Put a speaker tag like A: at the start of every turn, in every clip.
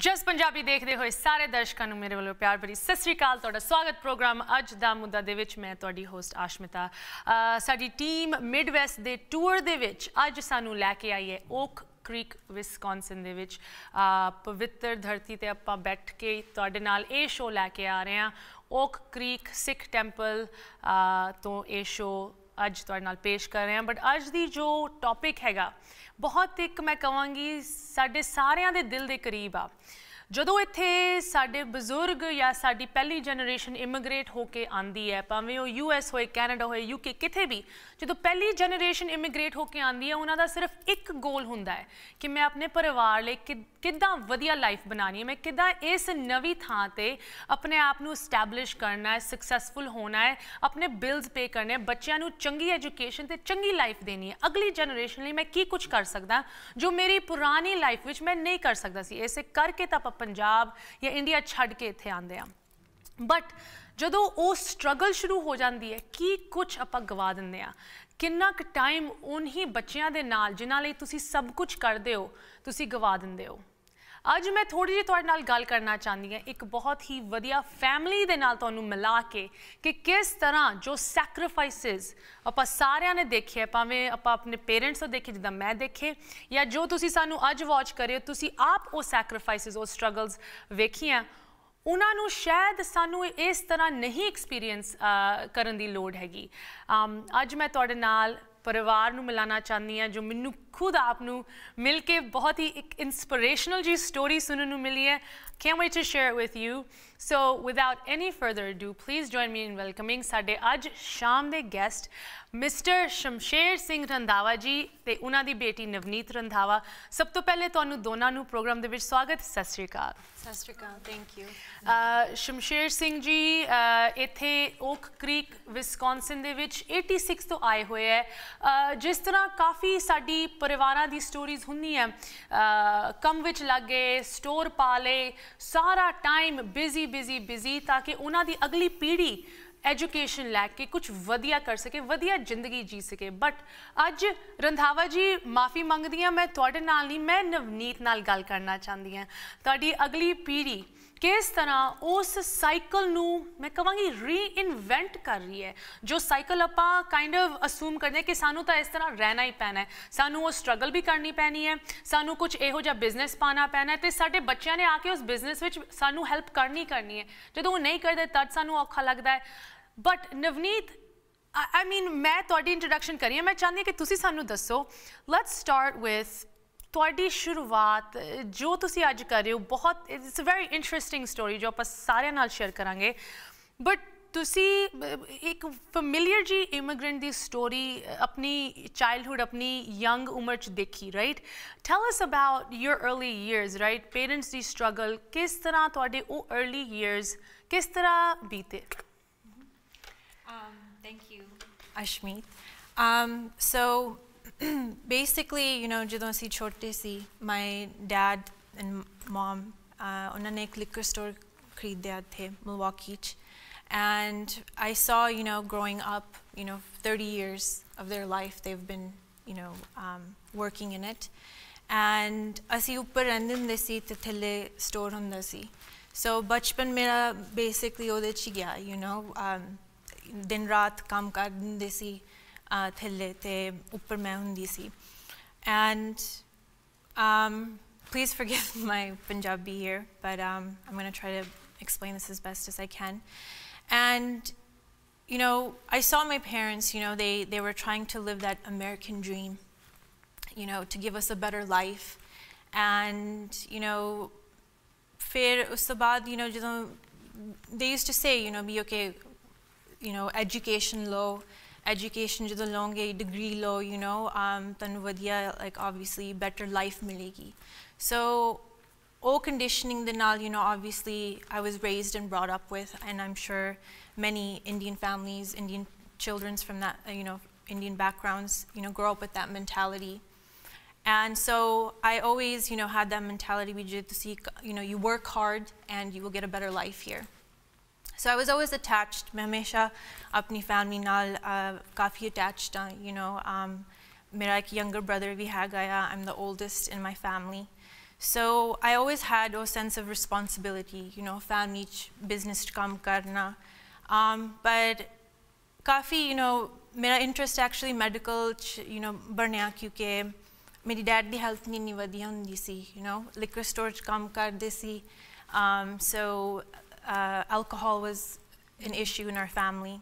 A: ਜਸ ਪੰਜਾਬੀ ਦੇਖਦੇ ਹੋਏ ਸਾਰੇ ਦਰਸ਼ਕਾਂ ਨੂੰ ਮੇਰੇ ਵੱਲੋਂ ਪਿਆਰ ਭਰੀ ਸਤਿ ਸ੍ਰੀ ਅਕਾਲ। ਤੁਹਾਡਾ ਸਵਾਗਤ ਪ੍ਰੋਗਰਾਮ ਅੱਜ ਦਾ ਮੁੱਦਾ ਦੇ ਵਿੱਚ ਮੈਂ ਤੁਹਾਡੀ ਹੋਸਟ ਆਸ਼ਮਿਤਾ। ਸਾਡੀ ਟੀਮ ਮਿਡਵੈਸਟ ਦੇ ਟੂਰ ਦੇ ਵਿੱਚ ਅੱਜ ਸਾਨੂੰ ਲੈ ਕੇ ਆਈ ਹੈ ਓਕ ਕ੍ਰੀਕ ਵਿਸਕੌਨਸਨ ਦੇ ਵਿੱਚ। ਪਵਿੱਤਰ ਧਰਤੀ ਤੇ ਆਪਾਂ ਬੈਠ ਕੇ ਤੁਹਾਡੇ ਨਾਲ ਇਹ ਸ਼ੋਅ ਲੈ ਕੇ ਆ ਰਹੇ ਹਾਂ। ਓਕ ਕ੍ਰੀਕ ਸਿੱਖ ਟੈਂਪਲ ਤੋਂ ਇਹ ਸ਼ੋਅ ਅੱਜ ਤੁਹਾਡੇ ਨਾਲ ਪੇਸ਼ ਕਰ ਰਹੇ ਹਾਂ। ਬਟ ਅੱਜ ਦੀ ਜੋ ਟੌਪਿਕ ਹੈਗਾ, ਬਹੁਤ ਇੱਕ ਮੈਂ ਕਹਾਂਗੀ, ਸਾਡੇ ਸਾਰਿਆਂ ਦੇ ਦਿਲ ਦੇ ਕਰੀਬ ਆ। ਜਦੋਂ ਇੱਥੇ ਸਾਡੇ ਬਜ਼ੁਰਗ ਜਾਂ ਸਾਡੀ ਪਹਿਲੀ ਜਨਰੇਸ਼ਨ ਇਮੀਗ੍ਰੇਟ ਹੋ ਕੇ ਆਂਦੀ ਹੈ, ਭਾਵੇਂ ਉਹ ਯੂਐਸ ਹੋਏ ਕੈਨੇਡਾ ਹੋਏ ਯੂਕੇ ਕਿਤੇ ਵੀ ਜਦੋਂ ਪਹਿਲੀ ਜਨਰੇਸ਼ਨ ਇਮੀਗ੍ਰੇਟ ਹੋ ਕੇ ਆਂਦੀ ਹੈ, ਉਹਨਾਂ ਦਾ ਸਿਰਫ ਇੱਕ ਗੋਲ ਹੁੰਦਾ ਹੈ ਕਿ ਮੈਂ ਆਪਣੇ ਪਰਿਵਾਰ ਲਈ ਕਿ- ਕਿੱਦਾਂ ਵਧੀਆ ਲਾਈਫ ਬਣਾਣੀ ਹੈ, ਮੈਂ ਕਿੱਦਾਂ ਇਸ ਨਵੀਂ ਥਾਂ ਤੇ ਆਪਣੇ ਆਪ ਨੂੰ ਸਟੈਬਲਿਸ਼ ਕਰਨਾ ਹੈ ਸਕਸੈਸਫੁਲ ਹੋਣਾ ਹੈ, ਆਪਣੇ ਬਿਲਸ ਪੇ ਕਰਨੇ ਬੱਚਿਆਂ ਨੂੰ ਚੰਗੀ ਐਜੂਕੇਸ਼ਨ ਤੇ ਚੰਗੀ ਲਾਈਫ ਦੇਣੀ ਹੈ। ਅਗਲੀ ਜਨਰੇਸ਼ਨ ਲਈ ਮੈਂ ਕੀ ਕੁਝ ਕਰ ਸਕਦਾ? ਜੋ ਮੇਰੀ ਪੁਰਾਣੀ ਲਾਈਫ ਵਿੱਚ ਮੈਂ ਨਹੀਂ ਕਰ ਸਕਦਾ ਸੀ। ਇਸੇ ਕਰਕੇ ਤਾਂ ਆਪਾਂ ਪੰਜਾਬ ਜਾਂ ਇੰਡੀਆ ਛੱਡ ਕੇ ਇੱਥੇ ਆਂਦੇ ਆ ਬਟ ਜਦੋਂ ਉਹ ਸਟਰਗਲ ਸ਼ੁਰੂ ਹੋ ਜਾਂਦੀ ਹੈ, ਕੀ ਕੁਝ ਆਪਾਂ ਗਵਾ ਦਿੰਦੇ ਆ ਕਿੰਨਾ ਕੁ ਟਾਈਮ ਉਨਹੀ ਬੱਚਿਆਂ ਦੇ ਨਾਲ, ਜਿਨ੍ਹਾਂ ਲਈ ਤੁਸੀਂ ਸਭ ਕੁਝ ਕਰਦੇ ਹੋ, ਤੁਸੀਂ ਗਵਾ ਦਿੰਦੇ ਹੋ? ਅੱਜ ਮੈਂ ਥੋੜੀ ਜਿਹੀ ਤੁਹਾਡੇ ਨਾਲ ਗੱਲ ਕਰਨਾ ਚਾਹੁੰਦੀ ਹਾਂ, ਇੱਕ ਬਹੁਤ ਹੀ ਵਧੀਆ ਫੈਮਿਲੀ ਦੇ ਨਾਲ ਤੁਹਾਨੂੰ ਮਿਲਾ ਕੇ ਕਿ ਕਿਸ ਤਰ੍ਹਾਂ ਜੋ ਸੈਕਰੀਫਾਈਸਸ ਆਪਾਂ ਸਾਰਿਆਂ ਨੇ ਦੇਖਿਆ ਭਾਵੇਂ ਆਪਾਂ ਆਪਣੇ ਪੇਰੈਂਟਸ ਤੋਂ ਦੇਖੇ, ਜਿੱਦਾਂ ਮੈਂ ਦੇਖੇ, ਜਾਂ ਜੋ ਤੁਸੀਂ ਸਾਨੂੰ ਅੱਜ ਵਾਚ ਕਰਿਓ, ਤੁਸੀਂ ਆਪ ਉਹ ਸੈਕਰੀਫਾਈਸਸ ਉਹ ਸਟਰਗਲਸ ਵੇਖੀਆਂ ਉਹਨਾਂ ਨੂੰ ਸ਼ਾਇਦ ਸਾਨੂੰ ਇਸ ਤਰ੍ਹਾਂ ਨਹੀਂ ਐਕਸਪੀਰੀਅੰਸ ਕਰਨ ਦੀ ਲੋੜ ਹੈਗੀ। ਅੱਜ ਮੈਂ ਤੁਹਾਡੇ ਨਾਲ ਪਰਿਵਾਰ ਨੂੰ ਮਿਲਾਣਾ ਚਾਹੁੰਦੀ ਹਾਂ, ਜੋ ਮੈਨੂੰ ਖੁਦ ਆਪ ਨੂੰ ਮਿਲ ਕੇ ਬਹੁਤ ਹੀ ਇੱਕ ਇਨਸਪੀਰੇਸ਼ਨਲ ਜੀ ਸਟੋਰੀ ਸੁਣਨ ਨੂੰ ਮਿਲੀ ਹੈ। Can't wait to share it with you. So without any further ado please join me in welcoming ਸਾਡੇ ਅੱਜ ਸ਼ਾਮ ਦੇ ਗੈਸਟ ਮਿਸਟਰ ਸ਼ਮਸ਼ੇਰ ਸਿੰਘ ਰੰਧਾਵਾ ਜੀ ਤੇ ਉਹਨਾਂ ਦੀ ਬੇਟੀ ਨਵਨੀਤ ਰੰਧਾਵਾ ਸਭ ਤੋਂ ਪਹਿਲੇ ਤੁਹਾਨੂੰ ਦੋਨਾਂ ਨੂੰ ਪ੍ਰੋਗਰਾਮ ਦੇ ਵਿੱਚ ਸਵਾਗਤ। ਸਤਿ ਸ਼੍ਰੀ ਅਕਾਲ।
B: ਸਤਿ ਸ਼੍ਰੀ ਅਕਾਲ ਥੈਂਕ ਯੂ
A: ਸ਼ਮਸ਼ੇਰ ਸਿੰਘ ਜੀ ਇੱਥੇ ਓਕ ਕ੍ਰੀਕ ਵਿਸਕੌਨਸਨ ਦੇ ਵਿੱਚ 86 ਤੋਂ ਆਏ ਹੋਏ ਹੈ। ਜਿਸ ਤਰ੍ਹਾਂ ਕਾਫੀ ਸਾਡੀ ਪਰਿਵਾਰਾਂ ਦੀ ਸਟੋਰੀਜ਼ ਹੁੰਦੀਆਂ ਕੰਮ ਵਿੱਚ ਲੱਗੇ ਸਟੋਰ ਪਾ ਲਏ ਸਾਰਾ ਟਾਈਮ ਬਿਜ਼ੀ ਬਿਜ਼ੀ ਬਿਜ਼ੀ ਤਾਂ ਕਿ ਉਹਨਾਂ ਦੀ ਅਗਲੀ ਪੀੜ੍ਹੀ ਐਜੂਕੇਸ਼ਨ ਲੈ ਕੇ ਕੁਝ ਵਧੀਆ ਕਰ ਸਕੇ, ਵਧੀਆ ਜ਼ਿੰਦਗੀ ਜੀ ਸਕੇ। ਬਟ ਅੱਜ ਰੰਧਾਵਾ ਜੀ, ਮਾਫੀ ਮੰਗਦੀ ਹਾਂ, ਮੈਂ ਤੁਹਾਡੇ ਨਾਲ ਨਹੀਂ, ਮੈਂ ਨਵਨੀਤ ਨਾਲ ਗੱਲ ਕਰਨਾ ਚਾਹੁੰਦੀ ਹਾਂ। ਤੁਹਾਡੀ ਅਗਲੀ ਪੀੜ੍ਹੀ ਕਿਸ ਤਰ੍ਹਾਂ ਉਸ ਸਾਈਕਲ ਨੂੰ ਮੈਂ ਕਹਾਂਗੀ ਰੀਇਨਵੈਂਟ ਕਰ ਰਹੀ ਹੈ। ਜੋ ਸਾਈਕਲ ਆਪਾਂ ਕਾਈਂਡ ਆਫ ਅਸੂਮ ਕਰਦੇ ਹਾਂ ਕਿ ਸਾਨੂੰ ਤਾਂ ਇਸ ਤਰ੍ਹਾਂ ਰਹਿਣਾ ਹੀ ਪੈਣਾ ਹੈ। ਸਾਨੂੰ ਉਹ ਸਟਰਗਲ ਵੀ ਕਰਨੀ ਪੈਣੀ ਹੈ। ਸਾਨੂੰ ਕੁਝ ਇਹੋ ਜਿਹਾ ਬਿਜ਼ਨਸ ਪਾਣਾ ਪੈਣਾ ਹੈ ਤੇ ਸਾਡੇ ਬੱਚਿਆਂ ਨੇ ਆ ਕੇ ਉਸ ਬਿਜ਼ਨਸ ਵਿੱਚ ਸਾਨੂੰ ਹੈਲਪ ਕਰਨੀ ਕਰਨੀ ਹੈ। ਜਦੋਂ ਉਹ ਨਹੀਂ ਕਰਦੇ ਤਦ ਸਾਨੂੰ ਔਖਾ ਲੱਗਦਾ ਹੈ। ਬਟ ਨਵਨੀਤ ਆਈ ਮੀਨ ਮੈਂ ਤੁਹਾਡੀ ਇੰਟਰੋਡਕਸ਼ਨ ਕਰੀ ਹੈ। ਮੈਂ ਚਾਹੁੰਦੀ ਹਾਂ ਕਿ ਤੁਸੀਂ ਸਾਨੂੰ ਦੱਸੋ। ਲੈਟਸ ਸਟਾਰਟ ਵਿਦ ਤੁਹਾਡੀ ਸ਼ੁਰੂਆਤ ਜੋ ਤੁਸੀਂ ਅੱਜ ਕਰ ਰਹੇ ਹੋ, ਬਹੁਤ it's a very interesting story ਜੋ ਆਪਾਂ ਸਾਰਿਆਂ ਨਾਲ ਸ਼ੇਅਰ ਕਰਾਂਗੇ। ਬਟ ਤੁਸੀਂ ਇੱਕ ਫੈਮਿਲੀਅਰ ਜੀ ਇਮੀਗ੍ਰੈਂਟ ਦੀ ਸਟੋਰੀ ਆਪਣੀ ਚਾਈਲਡਹੂਡ ਆਪਣੀ ਯੰਗ ਉਮਰ ਚ ਦੇਖੀ right tell us about your early years right parents the struggle ਕਿਸ ਤਰ੍ਹਾਂ ਤੁਹਾਡੇ ਉਹ अर्ਲੀ ਈਅਰਸ ਕਿਸ ਤਰ੍ਹਾਂ ਬੀਤੇ?
B: Um thank you. Ashmeet. Um so basically, you know, ਜਦੋਂ ਅਸੀਂ ਛੋਟੇ ਸੀ my dad and mom uh, ਉਹਨਾਂ ਨੇ ਇੱਕ liquor store ਖਰੀਦਿਆ ਇੱਥੇ Milwaukee 'ਚ and I saw, you know, growing up, you know, 30 years of their life they've been, you know, um, working in it. And ਅਸੀਂ ਉੱਪਰ ਰਹਿੰਦੇ ਹੁੰਦੇ ਸੀ ਤੇ ਥੱਲੇ store ਹੁੰਦਾ ਸੀ ਸੋ ਬਚਪਨ ਮੇਰਾ ਬੇਸਿਕਲੀ ਉਹਦੇ 'ਚ ਹੀ ਗਿਆ ਯੂ نو ਦਿਨ ਰਾਤ ਕੰਮ ਕਰ ਦਿੰਦੇ ਸੀ ਅਹ, ਥੱਲੇ ਤੇ ਉੱਪਰ ਮੈਂ ਹੁੰਦੀ ਸੀ and um, please forgive my Punjabi here, but um, I'm going to try to explain this as best as I can. And, you know, I saw my parents, you know, they, they were trying to live that American dream, you know, to give us a better life. And, you know, ਫਿਰ ਉਸ ਤੋਂ ਬਾਅਦ you know ਜਦੋਂ they used to say you know be okay you know education low education ਜਦੋਂ ਲਓਗੇ degree low you know um ਤੁਹਾਨੂੰ ਵਧੀਆ like obviously better life ਮਿਲੇਗੀ so all conditioning the ਨਾਲ you know obviously I was raised and brought up with and I'm sure many Indian families Indian children's from that uh, you know Indian backgrounds you know grow up with that mentality and so I always, you know, had that mentality, we did to see, you know, you work hard and you will get a better life here. so I was always attached. मैं apni family nal uh, kafi attached uh, You know, um, younger brother vihagaya. I'm the oldest in my family. So I always had a sense of responsibility, you know, family business to come karna. Um, but kafi you know मेरा interest actually medical you know बढ़िया क्योंकि My dad की health ni नहीं वधिया you know liquor store kam करते um, so uh, alcohol was an issue in our family.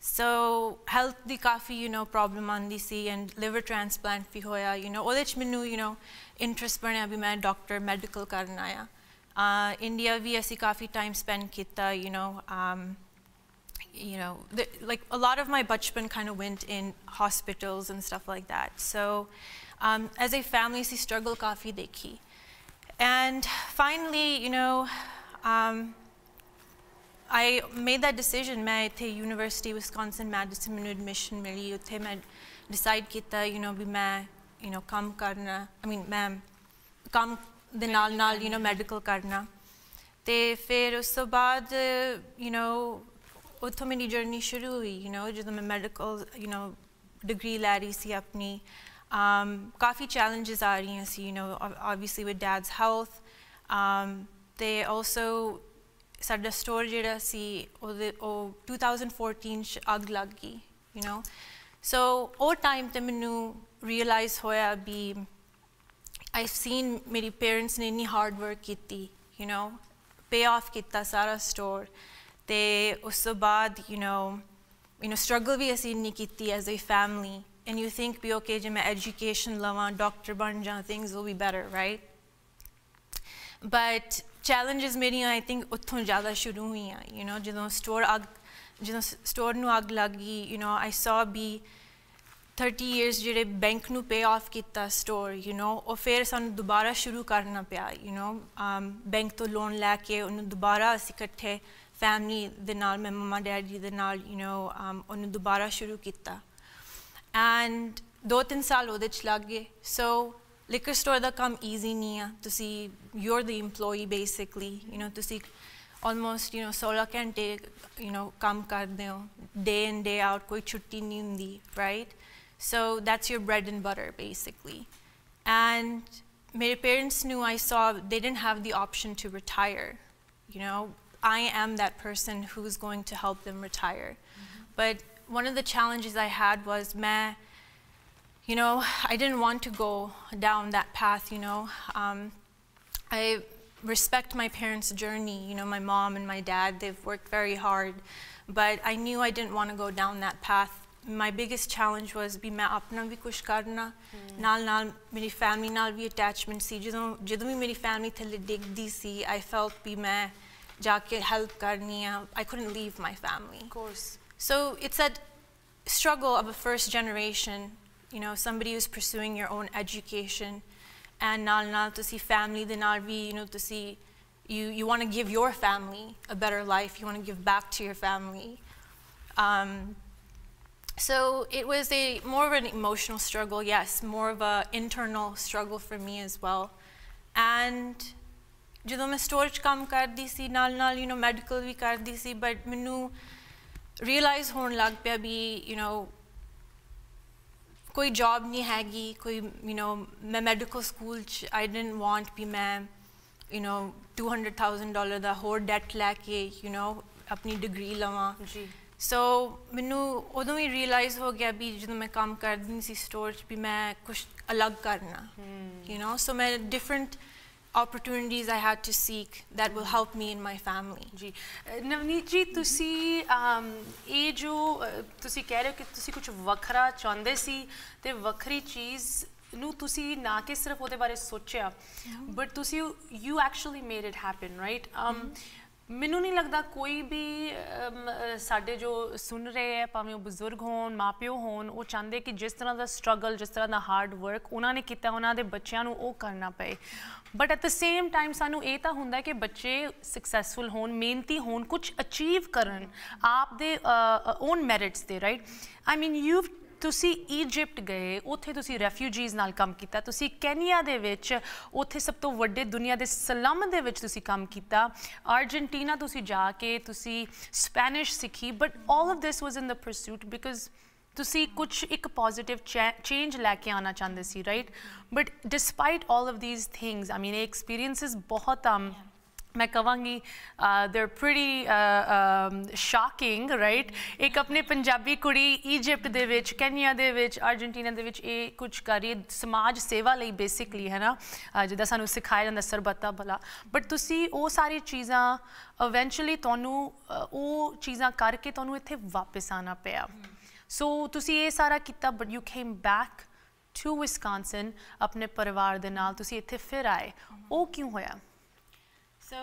B: So health coffee, you know, problem on DC and liver transplant bhi you know, odech menu, you know, interest parne abhi main doctor medical karnaya. Uh, India we aisi coffee time spent. kita, you know, um, you know, the, like a lot of my bachpan kind of went in hospitals and stuff like that. So um, as a family, si struggle they dekhi. And finally, you know, um, I made that decision. मैं थे University Wisconsin Madison में admission मिली उथे मैं decide किया you know भी मैं you know काम करना I mean मैं काम ਦੇ ਨਾਲ ਨਾਲ you know medical ਕਰਨਾ ਤੇ ਫਿਰ ਉਸ ਤੋਂ ਬਾਅਦ you know ਉੱਥੋਂ ਮੇਰੀ ਜਰਨੀ ਸ਼ੁਰੂ ਹੋਈ you know ਜਦੋਂ ਮੈਂ medical you know degree ਲੈ ਰਹੀ ਸੀ ਆਪਣੀ um, ਕਾਫੀ challenges ਆ ਰਹੀਆਂ ਸੀ you know obviously with dad's health um, ਤੇ also ਸਾਡਾ ਸਟੋਰ ਜਿਹੜਾ ਸੀ ਉਹਦੇ ਉਹ 2014 ਚ ਅੱਗ ਲੱਗ ਗਈ you know so ਉਹ ਟਾਈਮ ਤੇ ਮੈਨੂੰ realize ਹੋਇਆ ਵੀ I've seen ਮੇਰੀ parents ਨੇ ਇੰਨੀ hard work ਕੀਤੀ you know pay off ਕੀਤਾ ਸਾਰਾ ਸਟੋਰ ਤੇ ਉਸ ਤੋਂ ਬਾਅਦ you know you know struggle ਵੀ ਅਸੀਂ ਇੰਨੀ ਕੀਤੀ as a family and you think be okay je main education lawa doctor ban ja things will be better right but challenges meri i think uthon zyada shuru huiyan you know ਜਦੋਂ store ag ਜਦੋਂ store ਨੂੰ ਅੱਗ ਲੱਗੀ you know i saw be 30 years ਜਿਹੜੇ bank ਨੂੰ pay off ਕੀਤਾ store you know ਉਹ ਫਿਰ ਸਾਨੂੰ ਦੁਬਾਰਾ ਸ਼ੁਰੂ ਕਰਨਾ ਪਿਆ ਯੂ نو ਬੈਂਕ ਤੋਂ ਲੋਨ ਲੈ ਕੇ ਉਹਨੂੰ ਦੁਬਾਰਾ ਅਸੀਂ ਇਕੱਠੇ ਫੈਮਿਲੀ ਦੇ ਨਾਲ ਮੈਂ ਮਮਾ ਡੈਡੀ ਦੇ ਨਾਲ ਯੂ نو ਉਹਨੂੰ ਦੁਬਾਰਾ ਸ਼ੁਰੂ ਕੀਤਾ ਐਂਡ ਦੋ ਤਿੰਨ ਸਾਲ ਉਹਦੇ ਚ ਲੱਗ ਗਏ ਸੋ liquor store ਦਾ ਕੰਮ ਈਜ਼ੀ ਨਹੀਂ ਆ ਤੁਸੀਂ you are the employee basically you know ਤੁਸੀਂ almost you know 16 ਘੰਟੇ you know ਕੰਮ ਕਰਦੇ ਹੋ day in day out ਕੋਈ ਛੁੱਟੀ ਨਹੀਂ ਹੁੰਦੀ right so that's your bread and butter basically and my parents knew I saw they didn't have the option to retire you know I am that person who's going to help them retire mm -hmm. but one of the challenges I had was, man, you know, I didn't want to go down that path, you know. Um, I respect my parents' journey. You know, my mom and my dad, they've worked very hard, but I knew I didn't want to go down that path. My biggest challenge was be ma apna bhi karna, naal naal meri family naal bhi attachment si. Jidon jidon bhi meri family thale dikhdi si, I felt be ma jaake help karni. I couldn't leave my family.
A: Of course.
B: So it's that struggle of a first generation you know, somebody who's pursuing your own education, and now now to see family, the Narvi, you know, to see you, you want to give your family a better life, you want to give back to your family. Um, so it was a more of an emotional struggle, yes, more of an internal struggle for me as well. And ਜਦੋਂ ਮੈਂ store 'ਚ ਕੰਮ ਕਰਦੀ ਸੀ ਨਾਲ ਨਾਲ you know medical ਵੀ ਕਰਦੀ ਸੀ but ਮੈਨੂੰ ਰਿਅਲਾਈਜ਼ ਹੋਣ ਲੱਗ ਪਿਆ ਵੀ ਯੂ نو ਕੋਈ ਜੌਬ ਨਹੀਂ ਹੈਗੀ ਕੋਈ ਯੂ نو ਮੈਂ ਮੈਡੀਕਲ ਸਕੂਲ ਚ ਆਈ ਡਿਡਨਟ ਵਾਂਟ ਵੀ ਮੈਂ ਯੂ نو 200000 ਡਾਲਰ ਦਾ ਹੋਰ ਡੈਟ ਲੈ ਕੇ ਯੂ نو ਆਪਣੀ ਡਿਗਰੀ ਲਵਾਂ
A: ਜੀ
B: ਸੋ ਮੈਨੂੰ ਉਦੋਂ ਹੀ ਰਿਅਲਾਈਜ਼ ਹੋ ਗਿਆ ਵੀ ਜਦੋਂ ਮੈਂ ਕੰਮ ਕਰਦੀ ਸੀ ਸਟੋਰ 'ਚ ਵੀ ਮੈਂ ਕੁਝ ਅਲੱਗ ਕਰਨਾ ਯੂ نو ਸੋ ਮੈਂ different opportunities I had to seek that will help me in my family.
A: ਜੀ ਨਵਨੀਤ ਜੀ ਤੁਸੀਂ ਇਹ ਜੋ ਤੁਸੀਂ ਕਹਿ ਰਹੇ ਹੋ ਕਿ ਤੁਸੀਂ ਕੁਝ ਵੱਖਰਾ ਚਾਹੁੰਦੇ ਸੀ ਤੇ ਵੱਖਰੀ ਚੀਜ਼ ਨੂੰ ਤੁਸੀਂ ਨਾ ਕਿ ਸਿਰਫ ਉਹਦੇ ਬਾਰੇ ਸੋਚਿਆ ਬਟ ਤੁਸੀਂ you actually made it happen right ਮੈਨੂੰ ਨਹੀਂ ਲੱਗਦਾ ਕੋਈ ਵੀ ਸਾਡੇ ਜੋ ਸੁਣ ਰਹੇ ਹੈ, ਭਾਵੇਂ ਉਹ ਬਜ਼ੁਰਗ ਹੋਣ, ਮਾਪਿਓ ਹੋਣ, ਉਹ ਚਾਹੁੰਦੇ ਕਿ ਜਿਸ ਤਰ੍ਹਾਂ ਦਾ ਸਟਰਗਲ ਜਿਸ ਤਰ੍ਹਾਂ ਦਾ ਹਾਰਡ ਵਰਕ ਉਹਨਾਂ ਨੇ ਕੀਤਾ, ਉਹਨਾਂ ਦੇ ਬੱਚਿਆਂ ਨੂੰ ਉਹ ਕਰਨਾ ਪਏ। But at the same time ਸਾਨੂੰ ਇਹ ਤਾਂ ਹੁੰਦਾ ਕਿ ਬੱਚੇ ਸਕਸੈਸਫੁਲ ਹੋਣ, ਮਿਹਨਤੀ ਹੋਣ ਕੁਝ ਅਚੀਵ ਕਰਨ, ਆਪ ਦੇ ਓਨ ਮੈਰਿਟਸ ਤੇ ਰਾਈਟ ਆਈ ਮੀਨ ਯੂ ਤੁਸੀਂ ਈਜਿਪਟ ਗਏ, ਉੱਥੇ ਤੁਸੀਂ ਰੈਫਿਊਜੀਜ਼ ਨਾਲ ਕੰਮ ਕੀਤਾ, ਤੁਸੀਂ ਕੈਨੀਆ ਦੇ ਵਿੱਚ, ਉੱਥੇ ਸਭ ਤੋਂ ਵੱਡੇ ਦੁਨੀਆ ਦੇ ਸਲਮ ਦੇ ਵਿੱਚ ਤੁਸੀਂ ਕੰਮ ਕੀਤਾ। ਆਰਜنٹੀਨਾ ਤੁਸੀਂ ਜਾ ਕੇ ਤੁਸੀਂ ਸਪੈਨਿਸ਼ ਸਿੱਖੀ but all of this was in the pursuit because ਤੁਸੀਂ ਕੁਝ ਇੱਕ ਪੋਜ਼ਿਟਿਵ ਚੇਂਜ ਲੈ ਕੇ ਆਉਣਾ ਚਾਹੁੰਦੇ ਸੀ right but despite all of these things I mean ਇਹ ਐਕਸਪੀਰੀਐਂਸਸ ਬਹੁਤ ਆਮ ਮੈਂ ਕਵਾਂਗੀ ਦੇ ਆਰ ਪ੍ਰੀਟੀ ਸ਼ਾਕਿੰਗ ਰਾਈਟ ਇੱਕ ਆਪਣੇ ਪੰਜਾਬੀ ਕੁੜੀ ਈਜਿਪਟ ਦੇ ਵਿੱਚ ਕੈਨੀਆ ਦੇ ਵਿੱਚ ਅਰਜنٹੀਨਾ ਦੇ ਵਿੱਚ ਇਹ ਕੁਝ ਕਰੀ ਸਮਾਜ ਸੇਵਾ ਲਈ ਬੇਸਿਕਲੀ ਹੈ ਨਾ ਜਿੱਦਾਂ ਸਾਨੂੰ ਸਿਖਾਇਆ ਜਾਂਦਾ ਸਰਬੱਤਾ ਭਲਾ ਬਟ ਤੁਸੀਂ ਉਹ ਸਾਰੀ ਚੀਜ਼ਾਂ ਇਵੈਂਚੁਅਲੀ ਤੁਹਾਨੂੰ ਉਹ ਚੀਜ਼ਾਂ ਕਰਕੇ ਤੁਹਾਨੂੰ ਇੱਥੇ ਵਾਪਸ ਆਣਾ ਪਿਆ ਸੋ ਤੁਸੀਂ ਇਹ ਸਾਰਾ ਕੀਤਾ but you came back to Wisconsin ਆਪਣੇ ਪਰਿਵਾਰ ਦੇ ਨਾਲ ਤੁਸੀਂ ਇੱਥੇ ਫਿਰ ਆਏ ਉਹ ਕਿਉਂ ਹੋਇਆ
B: ਸੋ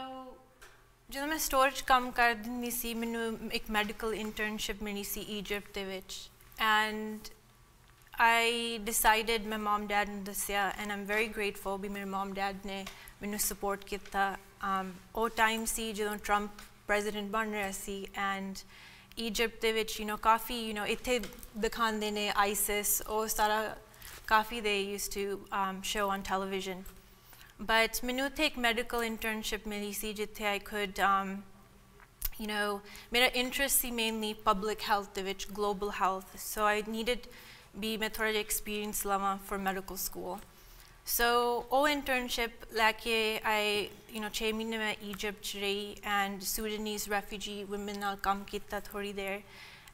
B: ਜਦੋਂ ਮੈਂ ਸਟੋਰ 'ਚ ਕੰਮ ਕਰਦੀ ਸੀ ਮੈਨੂੰ ਇੱਕ ਮੈਡੀਕਲ ਇੰਟਰਨਸ਼ਿਪ ਮਿਲੀ ਸੀ ਈਜਿਪਟ ਦੇ ਵਿੱਚ and I decided my mom dad ਨੇ ਦੱਸਿਆ and I'm very grateful ਵੀ ਮੇਰੇ mom dad ਨੇ ਮੈਨੂੰ ਸਪੋਰਟ ਕੀਤਾ um, ਉਹ ਟਾਈਮ ਸੀ ਜਦੋਂ ਟਰੰਪ ਪ੍ਰੈਜ਼ੀਡੈਂਟ ਬਣ ਰਿਹਾ ਸੀ ਐਂਡ ਈਜਿਪਟ ਦੇ ਵਿੱਚ ਯੂ نو ਕਾਫੀ ਯੂ نو ਇੱਥੇ ਦਿਖਾਉਂਦੇ ਨੇ ਆਈਸਿਸ ਉਹ ਸਾਰਾ ਕਾਫੀ ਦੇ used to show on television but ਮੈਨੂੰ ਉੱਥੇ ਇੱਕ ਮੈਡੀਕਲ ਇੰਟਰਨਸ਼ਿਪ ਮਿਲੀ ਸੀ ਜਿੱਥੇ I could um, you know ਮੇਰਾ ਇੰਟਰਸਟ ਸੀ ਮੇਨਲੀ ਪਬਲਿਕ ਹੈਲਥ ਦੇ ਵਿੱਚ global health so I needed ਵੀ ਮੈਂ ਥੋੜਾ ਜਿਹਾ ਐਕਸਪੀਰੀਅੰਸ ਲਵਾਂ ਫॉर ਮੈਡੀਕਲ ਸਕੂਲ ਸੋ ਉਹ ਇੰਟਰਨਸ਼ਿਪ ਲੈ ਕੇ I you know 6 ਮਹੀਨੇ ਮੈਂ ਈਜਿਪਟ ਚ ਰਹੀ ਐਂਡ ਸੂਡਨੀਜ਼ ਰੈਫਿਊਜੀ ਔਮਨ ਨਾਲ ਕੰਮ ਕੀਤਾ ਥੋੜੀ ਦੇਰ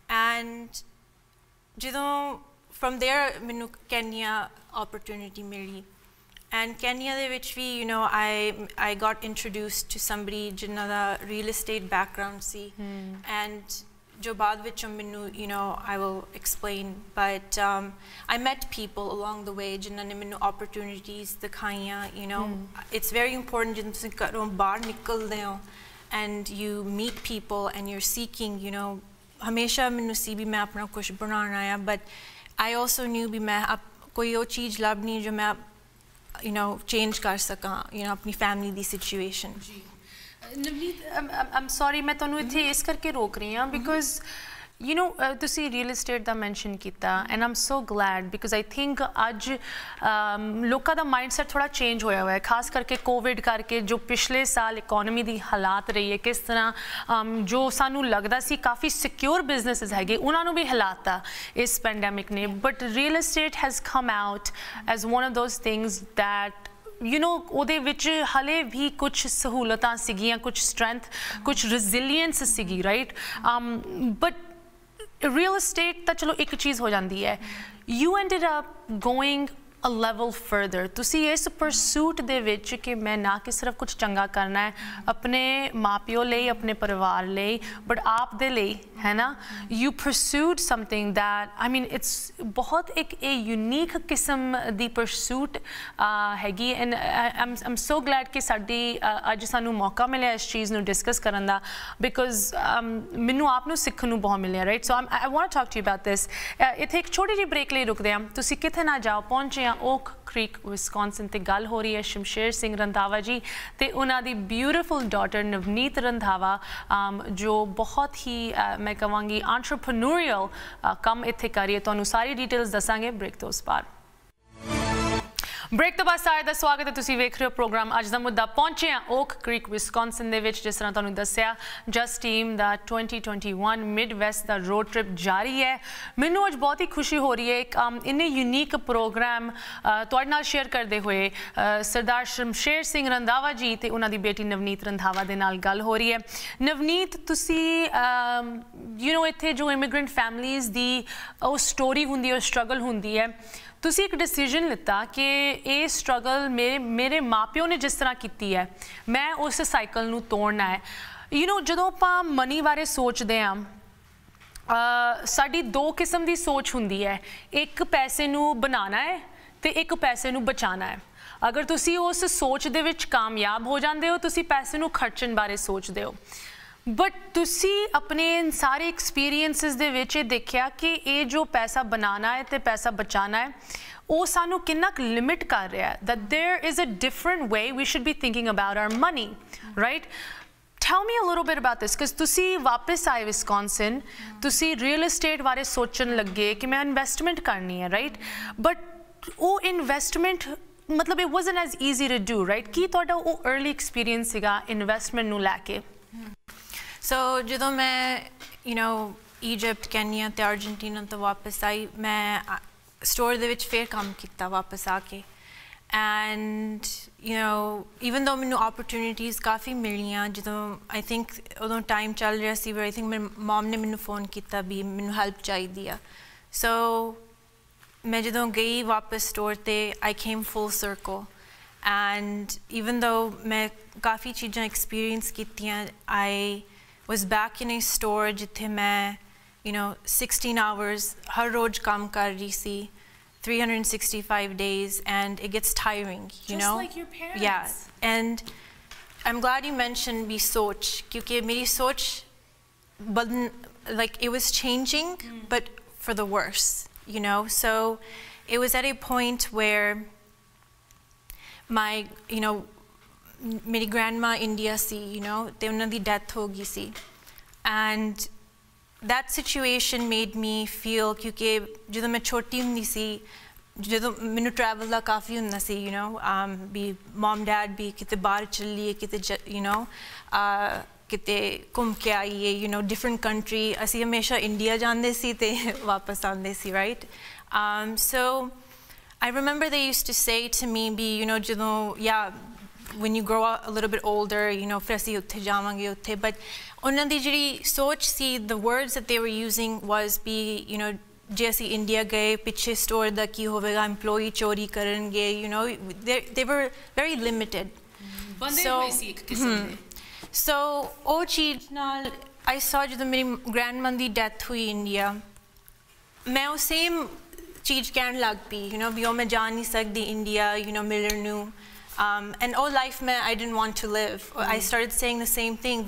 B: ਐਂਡ ਜਦੋਂ from there ਮੈਨੂੰ ਕੈਨੀਆ opportunity ਮਿਲੀ and Kenya ਦੇ ਵਿੱਚ ਵੀ you know I I got introduced to somebody ਜਿਨ੍ਹਾਂ ਦਾ real estate background C and ਜੋ ਬਾਅਦ ਵਿੱਚ ਮੈਨੂੰ you know I will explain but um, I met people along the way ਜਿਨ੍ਹਾਂ ਨੇ ਮੈਨੂੰ opportunities ਦਿਖਾਈਆਂ you know it's very important ਜਦੋਂ ਤੁਸੀਂ ਘਰੋਂ ਬਾਹਰ ਨਿਕਲਦੇ ਹੋ and you meet people and you're seeking you know ਹਮੇਸ਼ਾ ਮੈਨੂੰ ਸੀ ਵੀ ਮੈਂ ਆਪਣਾ ਕੁਝ ਬਣਾਉਣਾ ਆ but I also knew ਵੀ ਮੈਂ ਕੋਈ ਉਹ ਚੀਜ਼ ਲੱਭਣੀ ਜੋ ਮੈਂ you know change ਕਰ ਸਕਾਂ you know ਆਪਣੀ ਫੈਮਿਲੀ ਦੀ ਸਿਚੁਏਸ਼ਨ
A: ਜੀ ਨਵਨੀਤ ਆਮ ਸੌਰੀ ਮੈਂ ਤੁਹਾਨੂੰ ਇੱਥੇ ਇਸ ਕਰਕੇ ਰੋਕ ਰਹੀ ਹਾਂ ਬਿਕੋਜ਼ ਯੂ نو ਤੁਸੀਂ ਰੀਅਲ ਏਸਟੇਟ ਦਾ ਮੈਂਸ਼ਨ ਕੀਤਾ and um so glad because I think ਅੱਜ ਲੋਕਾਂ ਦਾ ਮਾਈਂਡਸੈਟ ਥੋੜਾ ਚੇਂਜ ਹੋਇਆ ਹੋਇਆ ਹੈ ਖਾਸ ਕਰਕੇ ਕੋਵਿਡ ਕਰਕੇ ਜੋ ਪਿਛਲੇ ਸਾਲ ਇਕਨੋਮੀ ਦੀ ਹਾਲਾਤ ਰਹੀ ਹੈ ਕਿਸ ਤਰ੍ਹਾਂ ਜੋ ਸਾਨੂੰ ਲੱਗਦਾ ਸੀ ਕਾਫੀ ਸਿਕਿਉਰ ਬਿਜ਼ਨੈਸਸ ਹੈਗੇ ਉਹਨਾਂ ਨੂੰ ਵੀ ਹਲਾਤਾ ਇਸ ਪੈਂਡੈਮਿਕ ਨੇ but real estate has come out as one of those things that you know ਉਹਦੇ ਵਿੱਚ ਹਲੇ ਵੀ ਕੁਝ ਸਹੂਲਤਾਂ ਸੀਗੀਆਂ ਕੁਝ ਸਟਰੈਂਥ ਕੁਝ ਰੈਜ਼ਿਲੀਅੰਸ ਸੀਗੀ right um but real estate ਤਾਂ ਚਲੋ ਇੱਕ ਚੀਜ਼ ਹੋ ਜਾਂਦੀ ਹੈ। You ended up going a level further ਤੁਸੀਂ ਇਸ ਪਰਸੂਟ ਦੇ ਵਿੱਚ ਕਿ ਮੈਂ ਨਾ ਕਿ ਸਿਰਫ ਕੁਝ ਚੰਗਾ ਕਰਨਾ ਹੈ, ਆਪਣੇ ਮਾਪਿਓ ਲਈ, ਆਪਣੇ ਪਰਿਵਾਰ ਲਈ ਬਟ ਆਪ ਦੇ ਲਈ, ਹੈ ਨਾ? You pursued something that I mean it's ਬਹੁਤ ਇੱਕ ਇਹ ਯੂਨੀਕ ਕਿਸਮ ਦੀ ਪਰਸੂਟ ਹੈਗੀ ਐਂਡ ਆਮ ਆਮ ਸੋ ਗਲੈਡ ਕਿ ਸਾਡੀ ਅੱਜ ਸਾਨੂੰ ਮੌਕਾ ਮਿਲਿਆ ਇਸ ਚੀਜ਼ ਨੂੰ ਡਿਸਕਸ ਕਰਨ ਦਾ ਬਿਕਾਜ਼ ਮੈਨੂੰ ਆਪ ਨੂੰ ਸਿੱਖਣ ਨੂੰ ਬਹੁਤ ਮਿਲਿਆ right so I want to talk to you about this ਇੱਥੇ ਇੱਕ ਛੋਟੀ ਜਿਹੀ ਬ੍ਰੇਕ ਲਈ ਰੁਕਦੇ ਹਾਂ। ਤੁਸੀਂ ਕਿੱਥੇ ਨਾ ਜਾਓ, ਪਹੁੰਚੇ ਓਕ ਕ੍ਰੀਕ ਵਿਸਕੌਨਸਨ ਤੇ ਗੱਲ ਹੋ ਰਹੀ ਹੈ ਸ਼ਮਸ਼ੇਰ ਸਿੰਘ ਰੰਧਾਵਾ ਜੀ ਤੇ ਉਹਨਾਂ ਦੀ ਬਿਊਟੀਫੁਲ ਡਾਟਰ ਨਵਨੀਤ ਰੰਧਾਵਾ ਜੋ ਬਹੁਤ ਹੀ ਮੈਂ ਕਹਾਂਗੀ ਐਂਟਰਪ੍ਰੀਨਿਓਰੀਅਲ ਕੰਮ ਇੱਥੇ ਕਰ ਰਹੀ ਹੈ। ਤੁਹਾਨੂੰ ਸਾਰੀ ਡਿਟੇਲਸ ਦੱਸਾਂਗੇ ਬ੍ਰੇਕ ਤੋਂ ਉਸ ਪਾਰ। ਬ੍ਰੇਕ ਤੋਂ ਬਾਅਦ ਸਾਰੇ ਦਾ ਸਵਾਗਤ ਹੈ। ਤੁਸੀਂ ਵੇਖ ਰਹੇ ਹੋ ਪ੍ਰੋਗਰਾਮ ਅੱਜ ਦਾ ਮੁੱਦਾ ਪਹੁੰਚੇ ਆ ਓਕ ਕ੍ਰੀਕ ਵਿਸਕੌਨਸਨ ਦੇ ਵਿੱਚ, ਜਿਸ ਤਰ੍ਹਾਂ ਤੁਹਾਨੂੰ ਦੱਸਿਆ ਜਸ ਟੀਮ ਦਾ 2021 ਮਿਡ ਵੈਸਟ ਦਾ ਰੋਡ ਟ੍ਰਿਪ ਜਾਰੀ ਹੈ। ਮੈਨੂੰ ਅੱਜ ਬਹੁਤ ਹੀ ਖੁਸ਼ੀ ਹੋ ਰਹੀ ਹੈ। ਇੱਕ ਇੰਨੇ ਯੂਨੀਕ ਪ੍ਰੋਗਰਾਮ ਤੁਹਾਡੇ ਨਾਲ ਸ਼ੇਅਰ ਕਰਦੇ ਹੋਏ ਸਰਦਾਰ ਸ਼ਮਸ਼ੇਰ ਸਿੰਘ ਰੰਧਾਵਾ ਜੀ ਤੇ ਉਹਨਾਂ ਦੀ ਬੇਟੀ ਨਵਨੀਤ ਰੰਧਾਵਾ ਦੇ ਨਾਲ ਗੱਲ ਹੋ ਰਹੀ ਹੈ। ਨਵਨੀਤ, ਤੁਸੀਂ ਯੂ نو ਇੱਥੇ ਜੋ ਇਮੀਗ੍ਰੈਂਟ ਫੈਮਲੀਆਂ ਦੀ, ਉਹ ਸਟੋਰੀ ਹੁੰਦੀ ਹੈ, ਉਹ ਸਟਰਗਲ ਹੁੰਦੀ ਹੈ। ਤੁਸੀਂ ਇੱਕ ਡਿਸੀਜਨ ਲਿੱਤਾ ਕਿ ਇਹ ਸਟਰਗਲ ਮੇਰੇ ਮੇਰੇ ਮਾਪਿਓ ਨੇ ਜਿਸ ਤਰ੍ਹਾਂ ਕੀਤੀ ਹੈ, ਮੈਂ ਉਸ ਸਾਈਕਲ ਨੂੰ ਤੋੜਨਾ ਹੈ। ਯੂ نو ਜਦੋਂ ਆਪਾਂ ਮਨੀ ਬਾਰੇ ਸੋਚਦੇ ਆਂ ਸਾਡੀ ਦੋ ਕਿਸਮ ਦੀ ਸੋਚ ਹੁੰਦੀ ਹੈ। ਇੱਕ ਪੈਸੇ ਨੂੰ ਬਣਾਉਣਾ ਹੈ ਤੇ ਇੱਕ ਪੈਸੇ ਨੂੰ ਬਚਾਉਣਾ ਹੈ। ਅਗਰ ਤੁਸੀਂ ਉਸ ਸੋਚ ਦੇ ਵਿੱਚ ਕਾਮਯਾਬ ਹੋ ਜਾਂਦੇ ਹੋ, ਤੁਸੀਂ ਪੈਸੇ ਨੂੰ ਖਰਚਣ ਬਾਰੇ ਸੋਚਦੇ ਹੋ। ਬਟ ਤੁਸੀਂ ਆਪਣੇ ਸਾਰੇ ਐਕਸਪੀਰੀਐਂਸਸ ਦੇ ਵਿੱਚ ਇਹ ਦੇਖਿਆ ਕਿ ਇਹ ਜੋ ਪੈਸਾ ਬਣਾਉਣਾ ਹੈ ਤੇ ਪੈਸਾ ਬਚਾਉਣਾ ਹੈ, ਉਹ ਸਾਨੂੰ ਕਿੰਨਾ ਕੁ ਲਿਮਿਟ ਕਰ ਰਿਹਾ ਹੈ? That there is a different way we should be thinking about our money, right? Tell me a little bit about this because ਤੁਸੀਂ ਵਾਪਸ ਆਏ ਵਿਸਕੌਨਸਨ ਤੁਸੀਂ ਰੀਅਲ ਏਸਟੇਟ ਬਾਰੇ ਸੋਚਣ ਲੱਗੇ ਕਿ ਮੈਂ ਇਨਵੈਸਟਮੈਂਟ ਕਰਨੀ ਹੈ ਰਾਈਟ ਬਟ ਉਹ ਇਨਵੈਸਟਮੈਂਟ ਮਤਲਬ it wasn't as easy to do right ਕੀ ਤੁਹਾਡਾ ਉਹ अर्ਲੀ ਐਕਸਪੀਰੀਅੰਸ ਸੀਗਾ ਇਨਵੈਸਟਮੈਂਟ ਨੂੰ ਲੈ ਕੇ?
B: ਸੋ ਜਦੋਂ ਮੈਂ ਯੂ نو ਇਜੀਪਟ ਕੈਨੀਆ ਤੇ ਅਰਜਨਟੀਨਾ ਤੋਂ ਵਾਪਸ ਆਈ, ਮੈਂ ਸਟੋਰ ਦੇ ਵਿੱਚ ਫੇਰ ਕੰਮ ਕੀਤਾ ਵਾਪਸ ਆ ਕੇ। And you know even though ਮੈਨੂੰ ਓਪਰਚ्युनिटीज ਕਾਫੀ ਮਿਲੀਆਂ, ਜਦੋਂ ਆਈ ਥਿੰਕ ਉਦੋਂ ਟਾਈਮ ਚੱਲ ਰਿਹਾ ਸੀ ਵੀ ਆਈ ਥਿੰਕ ਮੇਰੇ ਮਮ ਨੇ ਮੈਨੂੰ ਫੋਨ ਕੀਤਾ ਵੀ ਮੈਨੂੰ ਹੈਲਪ ਚਾਹੀਦੀ ਆ। ਸੋ ਮੈਂ ਜਦੋਂ ਗਈ ਵਾਪਸ ਸਟੋਰ ਤੇ I came full circle and even though ਮੈਂ ਕਾਫੀ ਚੀਜ਼ਾਂ ਐਕਸਪੀਰੀਅੰਸ ਕੀਤੀਆਂ ਆਈ was back in a store जिथे मैं you know 16 hours हर रोज काम 365 days and it gets tiring you
A: Just
B: know
A: like your parents
B: yeah and I'm glad you mentioned me. Soch, सोच me soch, but like it was changing mm. but for the worse you know so it was at a point where my you know ਮੇਰੀ grandma India C you know ਤੇ ਉਹਨਾਂ ਦੀ death ਹੋ ਗਈ ਸੀ and that situation made me feel ਕਿਉਂਕਿ ਜਦੋਂ ਮੈਂ ਛੋਟੀ ਹੁੰਦੀ ਸੀ ਜਦੋਂ ਮੈਨੂੰ ਟਰੈਵਲ ਦਾ ਕਾਫੀ ਹੁੰਦਾ ਸੀ you know um, we mum dad ਵੀ ਕਿਤੇ ਬਾਹਰ ਚੱਲੀਏ ਕਿਤੇ you know uh, ਕਿਤੇ ਘੁੰਮ ਕੇ ਆਈਏ you know different country ਅਸੀਂ ਹਮੇਸ਼ਾ ਇੰਡੀਆ ਜਾਂਦੇ ਸੀ ਤੇ ਵਾਪਸ ਆਉਂਦੇ ਸੀ right um, so I remember they used to say to me be you know ਜਦੋਂ yeah when you grow up a little bit older you know ਫਿਰ ਅਸੀਂ ਉੱਥੇ ਜਾਵਾਂਗੇ ਉੱਥੇ but ਉਹਨਾਂ ਦੀ ਜਿਹੜੀ ਸੋਚ ਸੀ the words that they were using was be you know ਜੇ ਅਸੀਂ ਇੰਡੀਆ ਗਏ ਪਿੱਛੇ ਸਟੋਰ ਦਾ ਕੀ ਹੋਵੇਗਾ EMPLOYEE ਚੋਰੀ ਕਰਨਗੇ you know they, they were very limited
A: ਬੰਦੇ
B: So-
A: ਹੋਏ ਸੀ ਇੱਕ ਕਿਸਮ ਦੇ
B: ਸੋ ਉਹ ਚੀਜ਼ ਨਾਲ ਆਈ saw ਜਦੋਂ ਮੇਰੀ ਗ੍ਰੈਂਡਮਾ ਦੀ ਡੈਥ ਹੋਈ ਇੰਡੀਆ ਮੈਂ ਉਹ ਸੇਮ ਚੀਜ਼ ਕਹਿਣ ਲੱਗ ਪਈ ਯੂ نو ਵੀ ਉਹ ਮੈਂ ਜਾ ਨਹੀਂ ਸਕਦੀ ਇੰਡੀਆ ਯੂ نو ਮਿਲਣ ਨੂੰ Um, and oh life man, I didn't want to live. Mm. I mm-hmm. started saying the same thing.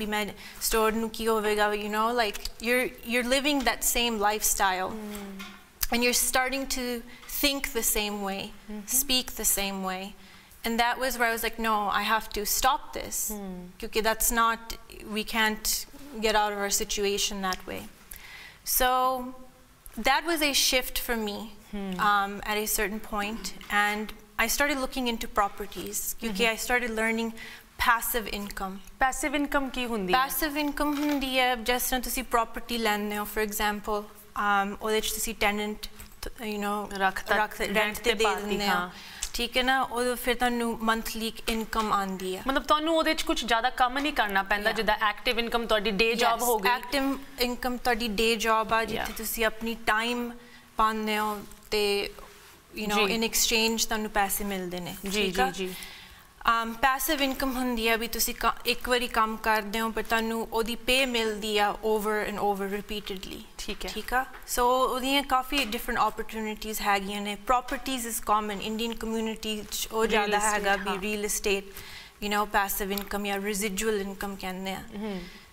B: Store nuki you know, like you're you're living that same lifestyle, mm. and you're starting to think the same way, mm -hmm. speak the same way, and that was where I was like, no, I have to stop this. Mm. Okay, that's not. We can't get out of our situation that way. So that was a shift for me hmm. um, at a certain point, and I started looking into properties. Because I started learning passive income.
A: Passive income ਕੀ ਹੁੰਦੀ ਹੈ
B: Passive income ਹੁੰਦੀ ਹੈ ਜਿਸ ਤਰ੍ਹਾਂ ਤੁਸੀਂ property ਲੈਂਦੇ ਹੋ for example um, ਉਹਦੇ ਚ ਤੁਸੀਂ tenant you know
A: ਰੱਖਤਾ-
B: ਰੱਖ
A: rent ਤੇ
B: ਦੇ ਦਿੰਦੇ ਹੋ। ਠੀਕ ਹੈ ਨਾ ਉਹ ਫਿਰ ਤੁਹਾਨੂੰ monthly income ਆਉਂਦੀ ਹੈ
A: ਮਤਲਬ ਤੁਹਾਨੂੰ ਉਹਦੇ ਚ ਕੁਝ ਜ਼ਿਆਦਾ ਕੰਮ ਨਹੀਂ ਕਰਨਾ ਪੈਂਦਾ. ਜਿੱਦਾਂ ਐਕਟਿਵ ਇਨਕਮ ਤੁਹਾਡੀ ਡੇ ਜੌਬ ਹੋ ਗਈ
B: ਐਕਟਿਵ ਇਨਕਮ ਤੁਹਾਡੀ ਡੇ ਜੌਬ ਆ ਜਿੱਥੇ. ਤੁਸੀਂ ਆਪਣੀ ਟਾਈਮ ਪਾਉਂਦੇ ਹੋ ਤੇ ਯੂ نو ਇਨ ਐਕਸਚੇਂਜ ਤੁਹਾਨੂੰ ਪੈਸੇ ਮਿਲਦੇ ਨੇ
A: ਜੀ ਜੀ ਜੀ
B: ਅਮ ਪੈਸਿਵ ਇਨਕਮ ਹੁੰਦੀ ਆ ਵੀ ਤੁਸੀਂ ਇੱਕ ਵਾਰੀ ਕੰਮ ਕਰਦੇ ਹੋ ਪਰ ਤੁਹਾਨੂੰ ਉਹਦੀ ਪੇ ਮਿਲਦੀ ਆ ਓਵਰ ਐਂਡ ਓਵਰ ਰਿਪੀਟਿਡਲੀ
A: ਠੀਕ ਹੈ
B: ਠੀਕ ਆ ਸੋ ਉਹਦੀਆਂ ਕਾਫੀ ਡਿਫਰੈਂਟ ਓਪਰਚ्युनिटीज ਹੈਗੀਆਂ ਨੇ properties is common Indian community ਚ
A: ਉਹ
B: ਜ਼ਿਆਦਾ ਹੈਗਾ ਵੀ real estate you know passive income ਜਾਂ ਰੈਜ਼ਿਡੂਅਲ ਇਨਕਮ ਕਹਿੰਦੇ ਆ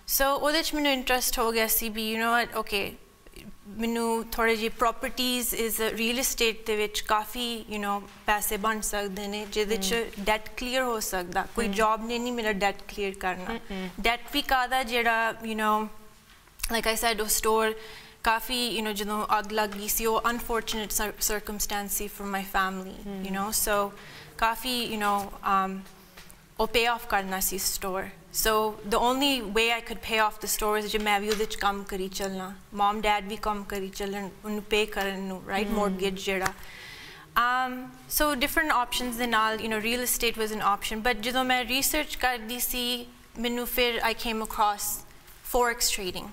B: ਸੋ ਉਹਦੇ ਚ ਮੈਨੂੰ ਇੰਟਰਸਟ ਹੋ ਗਿਆ ਸੀ ਵੀ ਯੂ نو ਓਕੇ ਮੈਨੂੰ ਥੋੜੇ ਜਿਹੇ ਪ੍ਰੋਪਰਟੀਆਂ ਇਜ਼ ਰੀਅਲ ਏਸਟੇਟ ਦੇ ਵਿੱਚ ਕਾਫੀ ਯੂ نو ਪੈਸੇ ਬਣ ਸਕਦੇ ਨੇ ਜਿਹਦੇ ਚ ਡੈਟ ਕਲੀਅਰ ਹੋ ਸਕਦਾ ਕੋਈ ਜੌਬ ਨੇ ਨਹੀਂ ਮੇਰਾ ਡੈਟ ਕਲੀਅਰ ਕਰਨਾ ਡੈਟ ਵੀ ਕਾਦਾ ਜਿਹੜਾ you know like I said ਉਹ ਸਟੋਰ ਕਾਫੀ ਯੂ نو ਜਦੋਂ ਅੱਗ ਲੱਗ ਗਈ ਸੀ ਉਹ unfortunate circumstance C for my family you know so coffee you know ਉਹ ਪੇ ਆਫ ਕਰਨਾ ਸੀ store so the only way I could pay off the store is ਜੇ ਮੈਂ ਵੀ ਉਹਦੇ ਚ ਕੰਮ ਕਰੀ ਚੱਲਣਾ ਮਮ ਡੈਡ ਵੀ ਕੰਮ ਕਰੀ ਚੱਲਣ ਉਹਨੂੰ ਪੇ ਕਰਨ ਨੂੰ ਰਾਈਟ ਮੋਰਗੇਜ ਜਿਹੜਾ um so different options ਦੇ ਨਾਲ you know real estate was an option but ਜਦੋਂ ਮੈਂ research ਕਰਦੀ ਸੀ ਮੈਨੂੰ ਫਿਰ I came across forex trading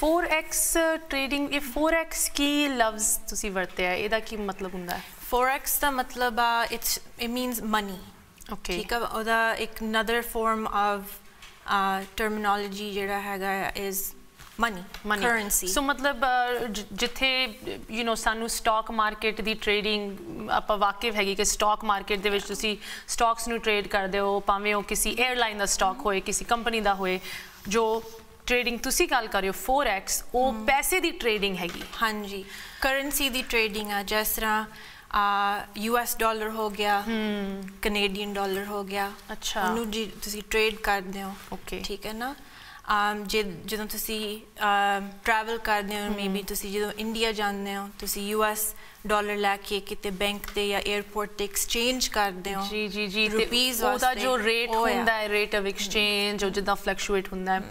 A: 4x trading ਇਹ 4x ਕੀ ਲਫ਼ਜ਼ ਤੁਸੀਂ ਵਰਤਿਆ ਇਹਦਾ ਕੀ ਮਤਲਬ ਹੁੰਦਾ ਹੈ
B: forex ਦਾ ਮਤਲਬ ਆ it's it means money
A: okay
B: ਠੀਕ ਆ ਉਹਦਾ ਇੱਕ ਨਦਰ ਫਾਰਮ ਆਫ ਟਰਮੀਨੋਲੋਜੀ ਜਿਹੜਾ ਹੈਗਾ is money
A: money
B: currency
A: so ਮਤਲਬ ਜਿੱਥੇ ਯੂ نو ਸਾਨੂੰ ਸਟਾਕ ਮਾਰਕੀਟ ਦੀ ਟ੍ਰੇਡਿੰਗ ਆਪਾਂ ਵਾਕਿਫ ਹੈਗੀ ਕਿ ਸਟਾਕ ਮਾਰਕੀਟ ਦੇ ਵਿੱਚ ਤੁਸੀਂ ਸਟਾਕਸ ਨੂੰ ਟ੍ਰੇਡ ਕਰਦੇ ਹੋ ਭਾਵੇਂ ਉਹ ਕਿਸੇ 에ਅਰਲਾਈਨ ਦਾ ਸਟਾਕ mm-hmm. ਹੋਏ ਕਿਸੇ ਕੰਪਨੀ ਦਾ ਹੋਏ ਜੋ ਟ੍ਰੇਡਿੰਗ ਤੁਸੀਂ ਗੱਲ ਕਰ ਰਹੇ ਹੋ ਫੋਰੈਕਸ ਉਹ mm-hmm. ਪੈਸੇ ਦੀ ਟ੍ਰੇਡਿੰਗ ਹੈਗੀ।
B: ਹਾਂਜੀ ਕਰੰਸੀ ਦੀ ਟ੍ਰੇਡਿੰਗ ਆ ਜਿਸ ਤਰ੍ਹਾਂ ਯੂਐਸ ਡਾਲਰ ਹੋ ਗਿਆ ਕੈਨੇਡੀਅਨ ਡਾਲਰ ਹੋ ਗਿਆ।
A: ਅੱਛਾ।
B: ਉਹਨੂੰ ਜੀ ਤੁਸੀਂ ਟ੍ਰੇਡ ਕਰਦੇ ਹੋ।
A: Okay.
B: ਠੀਕ ਹੈ ਨਾ? um, ਜੇ ਜਦੋਂ ਤੁਸੀਂ ਟਰੈਵਲ ਕਰਦੇ ਹੋ ਮੇਬੀ ਤੁਸੀਂ ਜਦੋਂ ਇੰਡੀਆ ਜਾਂਦੇ ਹੋ ਤੁਸੀਂ ਯੂਐਸ ਡਾਲਰ ਲੈ ਕੇ ਕਿਤੇ ਬੈਂਕ ਤੇ ਜਾਂ 에ਅਰਪੋਰਟ ਤੇ ਐਕਸਚੇਂਜ ਕਰਦੇ ਹੋ।
A: ਜੀ ਜੀ ਜੀ।
B: Rupees
A: ਉਹਦਾ ਜੋ ਰੇਟ
B: ਆ।
A: ਹੁੰਦਾ ਹੈ ਰੇਟ ਆਫ ਐਕਸਚੇਂਜ ਉਹ ਜਿੱਦਾਂ ਫਲਕਚੁਏਟ ਹੁੰਦਾ ਹੈ।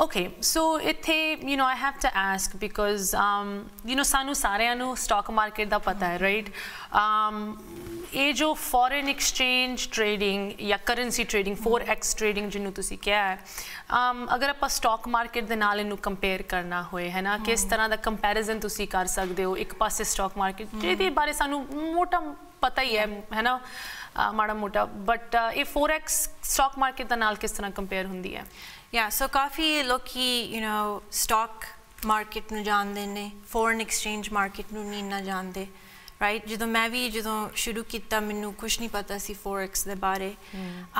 A: Okay, so ਇੱਥੇ you know I have to ask because um, you know ਸਾਨੂੰ ਸਾਰਿਆਂ ਨੂੰ stock market ਦਾ ਪਤਾ ਹੈ right um, ਇਹ ਜੋ foreign exchange trading ਜਾਂ currency trading forex trading ਜਿਹਨੂੰ ਤੁਸੀਂ ਕਿਹਾ ਹੈ um, ਅਗਰ ਆਪਾਂ stock market ਦੇ ਨਾਲ ਇਹਨੂੰ compare ਕਰਨਾ ਹੋਏ ਹੈ ਨਾ ਕਿਸ ਤਰ੍ਹਾਂ ਦਾ comparison ਤੁਸੀਂ ਕਰ ਸਕਦੇ ਹੋ ਇੱਕ ਪਾਸੇ stock market ਜਿਹਦੇ ਬਾਰੇ ਸਾਨੂੰ ਮੋਟਾ ਪਤਾ ਹੀ ਹੈ ਹੈ ਨਾ ਮਾੜਾ ਮੋਟਾ ਬਟ ਇਹ forex stock market ਦੇ ਨਾਲ ਕਿਸ ਤਰ੍ਹਾਂ compare ਹੁੰਦੀ ਹੈ
B: Yeah, so ਕਾਫੀ ਲੋਕੀ you know stock market ਨੂੰ ਜਾਣਦੇ ਨੇ foreign exchange market ਨੂੰ ਨਹੀਂ ਨਾ ਜਾਣਦੇ ਰਾਈਟ ਜਦੋਂ ਮੈਂ ਵੀ ਜਦੋਂ ਸ਼ੁਰੂ ਕੀਤਾ ਮੈਨੂੰ ਕੁਝ ਨਹੀਂ ਪਤਾ ਸੀ forex ਦੇ ਬਾਰੇ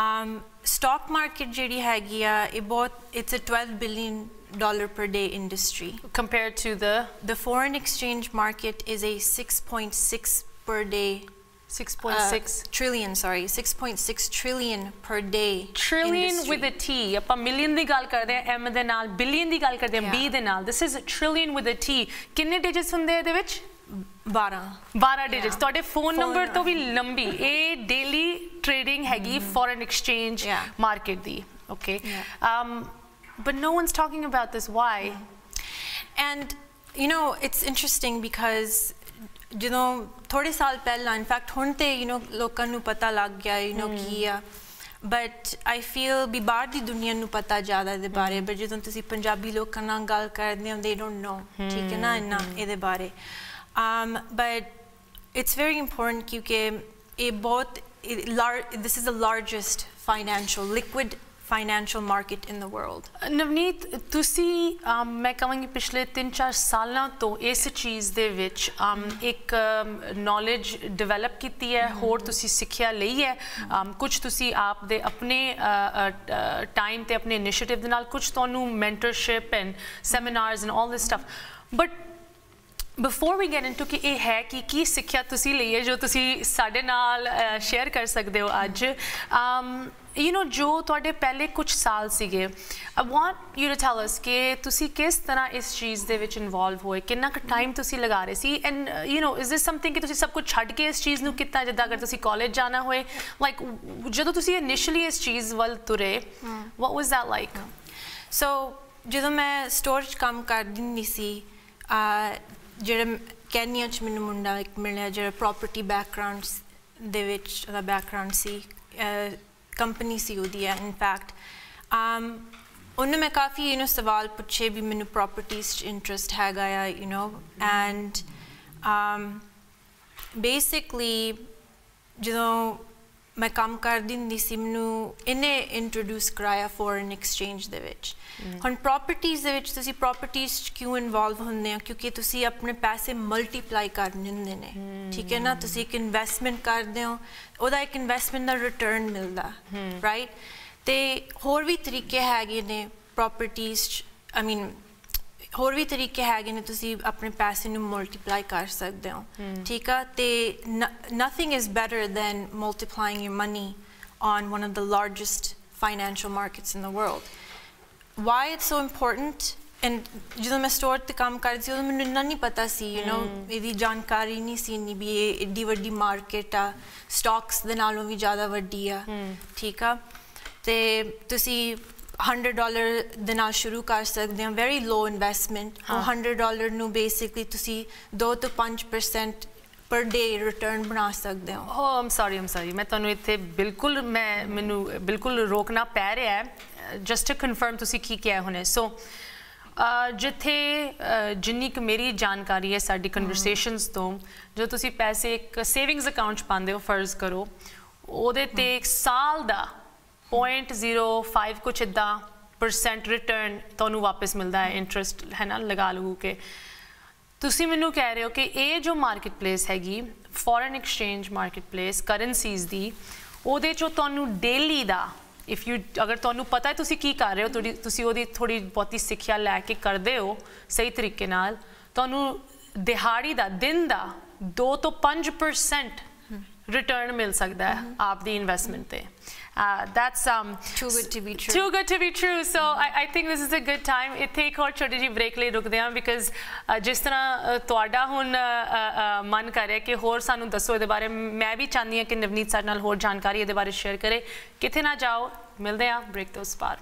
B: um stock market ਜਿਹੜੀ ਹੈਗੀ ਆ ਇਹ ਬਹੁਤ it's a 12 billion dollar per day industry
A: compared to the
B: the foreign exchange market is a 6.6 per day
A: 6.6
B: uh, trillion sorry 6.6 trillion per day
A: trillion
B: industry.
A: with a t ਆਪਾਂ million ਦੀ ਗੱਲ ਕਰਦੇ ਆ m ਦੇ ਨਾਲ billion ਦੀ ਗੱਲ ਕਰਦੇ ਆ b
B: Yeah.
A: ਦੇ ਨਾਲ this is trillion with a t ਕਿੰਨੇ ਡਿਜਿਟਸ ਹੁੰਦੇ ਆ ਇਹਦੇ ਵਿੱਚ
B: 12
A: 12 ਡਿਜਿਟਸ ਤੁਹਾਡੇ ਫੋਨ
B: Phone
A: ਨੰਬਰ ਤੋਂ ਵੀ
B: number.
A: ਲੰਬੀ ਇਹ ਡੇਲੀ ਟ੍ਰੇਡਿੰਗ ਹੈਗੀ foreign exchange
B: Yeah.
A: Market the okay
B: Yeah.
A: um but no one's talking about this why
B: And you know, it's interesting because ਜਦੋਂ ਥੋੜੇ ਸਾਲ ਪਹਿਲਾਂ ਇਨਫੈਕਟ ਹੁਣ ਤੇ ਯੂ نو ਲੋਕਾਂ ਨੂੰ ਪਤਾ ਲੱਗ ਗਿਆ ਯੂ نو ਕੀ ਆ ਬਟ ਆਈ ਫੀਲ ਵੀ ਬਾਹਰ ਦੀ ਦੁਨੀਆ ਨੂੰ ਪਤਾ ਜ਼ਿਆਦਾ ਇਹਦੇ ਬਾਰੇ ਪਰ ਜਦੋਂ ਤੁਸੀਂ ਪੰਜਾਬੀ ਲੋਕਾਂ ਨਾਲ ਗੱਲ ਕਰਦੇ ਹੋ ਦੇ ਡੋਨਟ ਨੋ ਠੀਕ ਹੈ ਨਾ ਇੰਨਾ ਇਹਦੇ ਬਾਰੇ um but it's very important ਕਿਉਂਕਿ ਇਹ ਬਹੁਤ this is the largest financial liquid financial market in the world?
A: Navneet ਤੁਸੀਂ ਮੈਂ ਕਹਾਂਗੀ ਪਿਛਲੇ 3-4 ਸਾਲਾਂ ਤੋਂ ਇਸ ਚੀਜ਼ ਦੇ ਵਿੱਚ ਇੱਕ ਨੌਲੇਜ ਡਿਵੈਲਪ ਕੀਤੀ ਹੈ ਹੋਰ ਤੁਸੀਂ ਸਿੱਖਿਆ ਲਈ ਹੈ। ਕੁਝ ਤੁਸੀਂ ਆਪ ਦੇ ਆਪਣੇ ਟਾਈਮ ਤੇ ਆਪਣੇ ਇਨੀਸ਼ੀਏਟਿਵ ਦੇ ਨਾਲ ਕੁਝ ਤੁਹਾਨੂੰ mentorship and seminars and all this stuff but before we get into ਕਿ ਇਹ ਹੈ ਕਿ ਕੀ ਸਿੱਖਿਆ ਤੁਸੀਂ ਲਈ ਹੈ ਜੋ ਤੁਸੀਂ ਸਾਡੇ ਨਾਲ ਸ਼ੇਅਰ ਕਰ ਸਕਦੇ ਹੋ ਅੱਜ um ਯੂ نو ਜੋ ਤੁਹਾਡੇ ਪਹਿਲੇ ਕੁਝ ਸਾਲ ਸੀਗੇ I want you to tell us ਕਿ ਤੁਸੀਂ ਕਿਸ ਤਰ੍ਹਾਂ ਇਸ ਚੀਜ਼ ਦੇ ਵਿੱਚ ਇਨਵੋਲਵ ਹੋਏ ਕਿੰਨਾ ਕੁ ਟਾਈਮ ਤੁਸੀਂ ਲਗਾ ਰਹੇ ਸੀ and you know is this something ਕਿ ਤੁਸੀਂ ਸਭ ਕੁਝ ਛੱਡ ਕੇ ਇਸ ਚੀਜ਼ ਨੂੰ ਕੀਤਾ ਜਿੱਦਾਂ ਅਗਰ ਤੁਸੀਂ ਕਾਲਜ ਜਾਣਾ ਹੋਏ ਲਾਈਕ ਜਦੋਂ ਤੁਸੀਂ ਇਨੀਸ਼ੀਅਲੀ ਇਸ ਚੀਜ਼ ਵੱਲ ਤੁਰੇ what was that like
B: so ਜਦੋਂ ਮੈਂ ਸਟੋਰ 'ਚ ਕੰਮ ਕਰਦੀ ਹੁੰਦੀ ਸੀ ਅਹ ਜਿਹੜਾ ਕੈਨੀਆ 'ਚ ਮੈਨੂੰ ਮੁੰਡਾ ਇੱਕ ਮਿਲਿਆ ਜਿਹੜਾ ਪ੍ਰਾਪਰਟੀ ਬੈਕਗ੍ਰਾਉਂਡ ਦੇ ਵਿੱਚ ਉਹਦਾ ਬੈਕਗ੍ਰਾਉਂਡ ਸੀ ਕੰਪਨੀ ਸੀ ਉਹਦੀ ਇਨਫੈਕਟ um ਉਹਨੇ ਮੈਂ ਕਾਫੀ ਯੂ نو ਸਵਾਲ ਪੁੱਛੇ ਵੀ ਮੈਨੂੰ ਪ੍ਰਾਪਰਟੀਜ਼ 'ਚ ਇੰਟਰਸਟ ਹੈਗਾ ਆ you know and um basically ਜਦੋਂ ਮੈਂ ਕੰਮ ਕਰਦੀ ਹੁੰਦੀ ਸੀ ਮੈਨੂੰ ਇਹਨੇ ਇੰਟਰੋਡਿਊਸ ਕਰਾਇਆ ਫੋਰਨ ਐਕਸਚੇਂਜ ਦੇ ਵਿੱਚ। ਹੁਣ ਪ੍ਰਾਪਰਟੀਆਂ ਦੇ ਵਿੱਚ ਤੁਸੀਂ ਪ੍ਰਾਪਰਟੀਆਂ ਕਿਉਂ ਇਨਵੋਲਵ ਹੁੰਦੇ ਆ ਕਿਉਂਕਿ ਤੁਸੀਂ ਆਪਣੇ ਪੈਸੇ ਮਲਟੀਪਲਾਈ ਕਰਨੇ ਹੁੰਦੇ ਨੇ। ਠੀਕ ਹੈ ਨਾ? ਤੁਸੀਂ ਇੱਕ ਇਨਵੈਸਟਮੈਂਟ ਕਰਦੇ ਹੋ ਉਹਦਾ ਇੱਕ ਇਨਵੈਸਟਮੈਂਟ ਦਾ ਰਿਟਰਨ ਮਿਲਦਾ। ਰਾਈਟ ਤੇ ਹੋਰ ਵੀ ਤਰੀਕੇ ਹੈਗੇ ਨੇ ਪ੍ਰਾਪਰਟੀਆਂ ਆਈ ਮੀਨ ਹੋਰ ਵੀ ਤਰੀਕੇ ਹੈਗੇ ਨੇ ਤੁਸੀਂ ਆਪਣੇ ਪੈਸੇ ਨੂੰ ਮਲਟੀਪਲਾਈ ਕਰ ਸਕਦੇ ਹੋ। ਠੀਕ ਆ? ਤੇ nothing is better than multiplying your money on one of the largest financial markets in the world. Why it's so important? And ਜਦੋਂ ਮੈਂ ਸਟੋਰ ਤੇ ਕੰਮ ਕਰਦੀ ਸੀ ਉਦੋਂ ਮੈਨੂੰ ਇੰਨਾ ਨਹੀਂ ਪਤਾ ਸੀ ਯੂ نو ਇਹਦੀ ਜਾਣਕਾਰੀ ਨਹੀਂ ਸੀ ਇੰਨੀ ਵੀ ਇਹ ਏਡੀ ਵੱਡੀ ਮਾਰਕੀਟ ਆ। ਸਟਾਕਸ ਦੇ ਨਾਲੋਂ ਵੀ ਜ਼ਿਆਦਾ ਵੱਡੀ ਆ। ਠੀਕ ਆ? ਤੇ ਤੁਸੀਂ 100 ਡਾਲਰ ਦੇ ਨਾਲ ਸ਼ੁਰੂ ਕਰ ਸਕਦੇ ਹੋ ਵੈਰੀ ਲੋ ਇਨਵੈਸਟਮੈਂਟ ਉਹ 100 ਡਾਲਰ ਨੂੰ ਬੇਸਿਕਲੀ ਤੁਸੀਂ 2 ਤੋਂ 5% ਪਰ ਡੇ ਰਿਟਰਨ ਬਣਾ ਸਕਦੇ ਹੋ।
A: ਓ ਆਮ ਸੌਰੀ ਆਮ ਸੌਰੀ ਮੈਂ ਤੁਹਾਨੂੰ ਇੱਥੇ ਬਿਲਕੁਲ ਮੈਂ ਮੈਨੂੰ ਬਿਲਕੁਲ ਰੋਕਣਾ ਪੈ ਰਿਹਾ ਹੈ। ਜਸਟ ਟੂ ਕਨਫਰਮ ਤੁਸੀਂ ਕੀ ਕਿਹਾ ਹੁਣੇ। ਸੋ ਜਿੱਥੇ ਜਿੰਨੀ ਕੁ ਮੇਰੀ ਜਾਣਕਾਰੀ ਹੈ ਸਾਡੀ ਕਨਵਰਸੇਸ਼ਨਸ ਤੋਂ ਜੋ ਤੁਸੀਂ ਪੈਸੇ ਇੱਕ ਸੇਵਿੰਗਸ ਅਕਾਊਂਟ 'ਚ ਪਾਉਂਦੇ ਹੋ ਫਰਜ਼ ਕਰੋ ਉਹਦੇ ਤੇ ਇੱਕ ਸਾਲ ਦਾ 0.05 ਕੁਛ ਇਦਾਂ ਪਰਸੈਂਟ ਰਿਟਰਨ ਤੁਹਾਨੂੰ ਵਾਪਸ ਮਿਲਦਾ ਹੈ ਇੰਟਰਸਟ ਹੈ ਨਾ ਲਗਾ ਲਗੂ ਕੇ। ਤੁਸੀਂ ਮੈਨੂੰ ਕਹਿ ਰਹੇ ਹੋ ਕਿ ਇਹ ਜੋ ਮਾਰਕੀਟ ਪਲੇਸ ਹੈਗੀ foreign exchange market place currencies ਦੀ ਉਹਦੇ ਚੋਂ ਤੁਹਾਨੂੰ ਡੇਲੀ ਦਾ ਇਫ ਯੂ ਅਗਰ ਤੁਹਾਨੂੰ ਪਤਾ ਹੈ ਤੁਸੀਂ ਕੀ ਕਰ ਰਹੇ ਹੋ ਤੁਹਾਡੀ ਤੁਸੀਂ ਉਹਦੀ ਥੋੜੀ ਬਹੁਤੀ ਸਿੱਖਿਆ ਲੈ ਕੇ ਕਰਦੇ ਹੋ ਸਹੀ ਤਰੀਕੇ ਨਾਲ ਤੁਹਾਨੂੰ ਦਿਹਾੜੀ ਦਾ ਦਿਨ ਦਾ 2 ਤੋਂ 5% ਰਿਟਰਨ ਮਿਲ ਸਕਦਾ ਹੈ ਆਪ ਦੀ ਇਨਵੈਸਟਮੈਂਟ ਤੇ। Uh, that's um
B: Too good to be true.
A: too good to be true. So I, I think this is a good time. ਇੱਥੇ ਇੱਕ ਹੋਰ ਛੋਟੀ ਜਿਹੀ ਬ੍ਰੇਕ ਲਈ ਰੁਕਦੇ ਹਾਂ ਬਿਕਾਜ਼ ਜਿਸ ਤਰ੍ਹਾਂ ਤੁਹਾਡਾ ਹੁਣ ਮਨ ਕਰ ਰਿਹਾ ਕਿ ਹੋਰ ਸਾਨੂੰ ਦੱਸੋ ਇਹਦੇ ਬਾਰੇ। ਮੈਂ ਵੀ ਚਾਹੁੰਦੀ ਹਾਂ ਕਿ ਨਵਨੀਤ ਸਾਡੇ ਨਾਲ ਹੋਰ ਜਾਣਕਾਰੀ ਇਹਦੇ ਬਾਰੇ ਸ਼ੇਅਰ ਕਰੇ। ਕਿਤੇ ਨਾ ਜਾਓ। ਮਿਲਦੇ ਹਾਂ ਬ੍ਰੇਕ ਤੋਂ ਉਸ ਪਾਰ।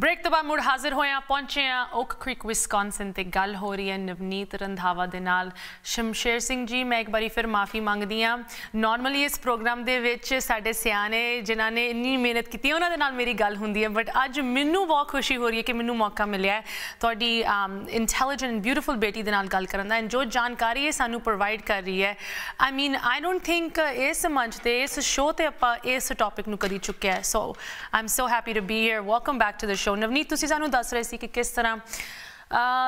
A: ਬ੍ਰੇਕ ਤੋਂ ਬਾਅਦ ਮੁੜ ਹਾਜ਼ਰ ਹੋਏ ਆ ਪਹੁੰਚੇ ਆ ਓਕ ਕ੍ਰੀਕ ਵਿਸਕੌਨਸਨ ਤੇ ਗੱਲ ਹੋ ਰਹੀ ਹੈ ਨਵਨੀਤ ਰੰਧਾਵਾ ਦੇ ਨਾਲ। ਸ਼ਮਸ਼ੇਰ ਸਿੰਘ ਜੀ, ਮੈਂ ਇੱਕ ਵਾਰੀ ਫਿਰ ਮਾਫੀ ਮੰਗਦੀ ਆ ਨਾਰਮਲੀ ਇਸ ਪ੍ਰੋਗਰਾਮ ਦੇ ਵਿੱਚ ਸਾਡੇ ਸਿਆਣੇ ਜਿਨ੍ਹਾਂ ਨੇ ਇੰਨੀ ਮਿਹਨਤ ਕੀਤੀ ਉਹਨਾਂ ਦੇ ਨਾਲ ਮੇਰੀ ਗੱਲ ਹੁੰਦੀ ਹੈ ਬਟ ਅੱਜ ਮੈਨੂੰ ਬਹੁਤ ਖੁਸ਼ੀ ਹੋ ਰਹੀ ਹੈ ਕਿ ਮੈਨੂੰ ਮੌਕਾ ਮਿਲਿਆ ਹੈ। ਤੁਹਾਡੀ ਇੰਟੈਲੀਜੈਂਟ ਐਂਡ ਬਿਊਟੀਫੁਲ ਬੇਟੀ ਦੇ ਨਾਲ ਗੱਲ ਕਰਨ ਦਾ ਐਂਡ ਜੋ ਜਾਣਕਾਰੀ ਇਹ ਸਾਨੂੰ ਪ੍ਰੋਵਾਈਡ ਕਰ ਰਹੀ ਹੈ ਆਈ ਮੀਨ ਆਈ ਡੋਨਟ ਥਿੰਕ ਇਸ ਮੰਚ ਤੇ, ਇਸ ਸ਼ੋਅ ਤੇ ਆਪਾਂ ਇਸ ਟੌਪਿਕ ਨੂੰ ਕਰੀ ਚੁੱਕਿਆ ਹੈ। So I am so happy to be here welcome back to the show Navneet ਤੁਸੀਂ ਸਾਨੂੰ ਦੱਸ ਰਹੇ ਸੀ ਕਿ ਕਿਸ ਤਰ੍ਹਾਂ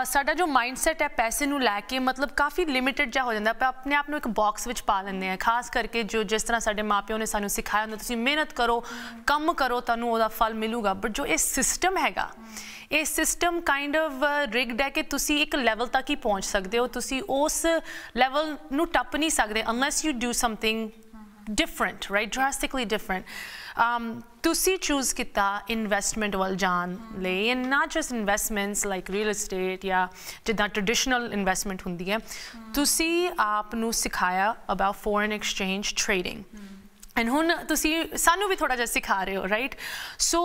A: ਸਾਡਾ ਜੋ ਮਾਈਂਡਸੈਟ ਹੈ ਪੈਸੇ ਨੂੰ ਲੈ ਕੇ ਮਤਲਬ ਕਾਫੀ ਲਿਮਿਟਿਡ ਜਾ ਹੋ ਜਾਂਦਾ ਆਪਾਂ ਆਪਣੇ ਆਪ ਨੂੰ ਇੱਕ ਬਾਕਸ ਵਿੱਚ ਪਾ ਲੈਂਦੇ ਆ ਖਾਸ ਕਰਕੇ ਜੋ ਜਿਸ ਤਰ੍ਹਾਂ ਸਾਡੇ ਮਾਪਿਓ ਨੇ ਸਾਨੂੰ ਸਿਖਾਇਆ ਹੁੰਦਾ, ਤੁਸੀਂ ਮਿਹਨਤ ਕਰੋ, ਕੰਮ ਕਰੋ, ਤੁਹਾਨੂੰ ਉਹਦਾ ਫਲ ਮਿਲੂਗਾ। ਬਟ ਜੋ ਇਹ ਸਿਸਟਮ ਹੈਗਾ, ਇਹ ਸਿਸਟਮ ਕਾਈਂਡ ਆਫ ਰਿਗਡ ਹੈ ਕਿ ਤੁਸੀਂ ਇੱਕ ਲੈਵਲ ਤੱਕ ਹੀ ਪਹੁੰਚ ਸਕਦੇ ਹੋ। ਤੁਸੀਂ ਉਸ ਲੈਵਲ ਨੂੰ ਟੱਪ ਨਹੀਂ ਸਕਦੇ unless you do something different right drastically different ਤੁਸੀਂ ਚੂਜ਼ ਕੀਤਾ ਇਨਵੈਸਟਮੈਂਟ ਵੱਲ ਜਾਣ ਲਈ and not just investments like real estate ਜਾਂ ਜਿੱਦਾਂ ਟ੍ਰੈਡੀਸ਼ਨਲ ਇਨਵੈਸਟਮੈਂਟ ਹੁੰਦੀ ਹੈ ਤੁਸੀਂ ਆਪ ਨੂੰ ਸਿਖਾਇਆ about foreign exchange trading and ਹੁਣ ਤੁਸੀਂ ਸਾਨੂੰ ਵੀ ਥੋੜਾ ਜਿਹਾ ਸਿਖਾ ਰਹੇ ਹੋ ਰਾਈਟ ਸੋ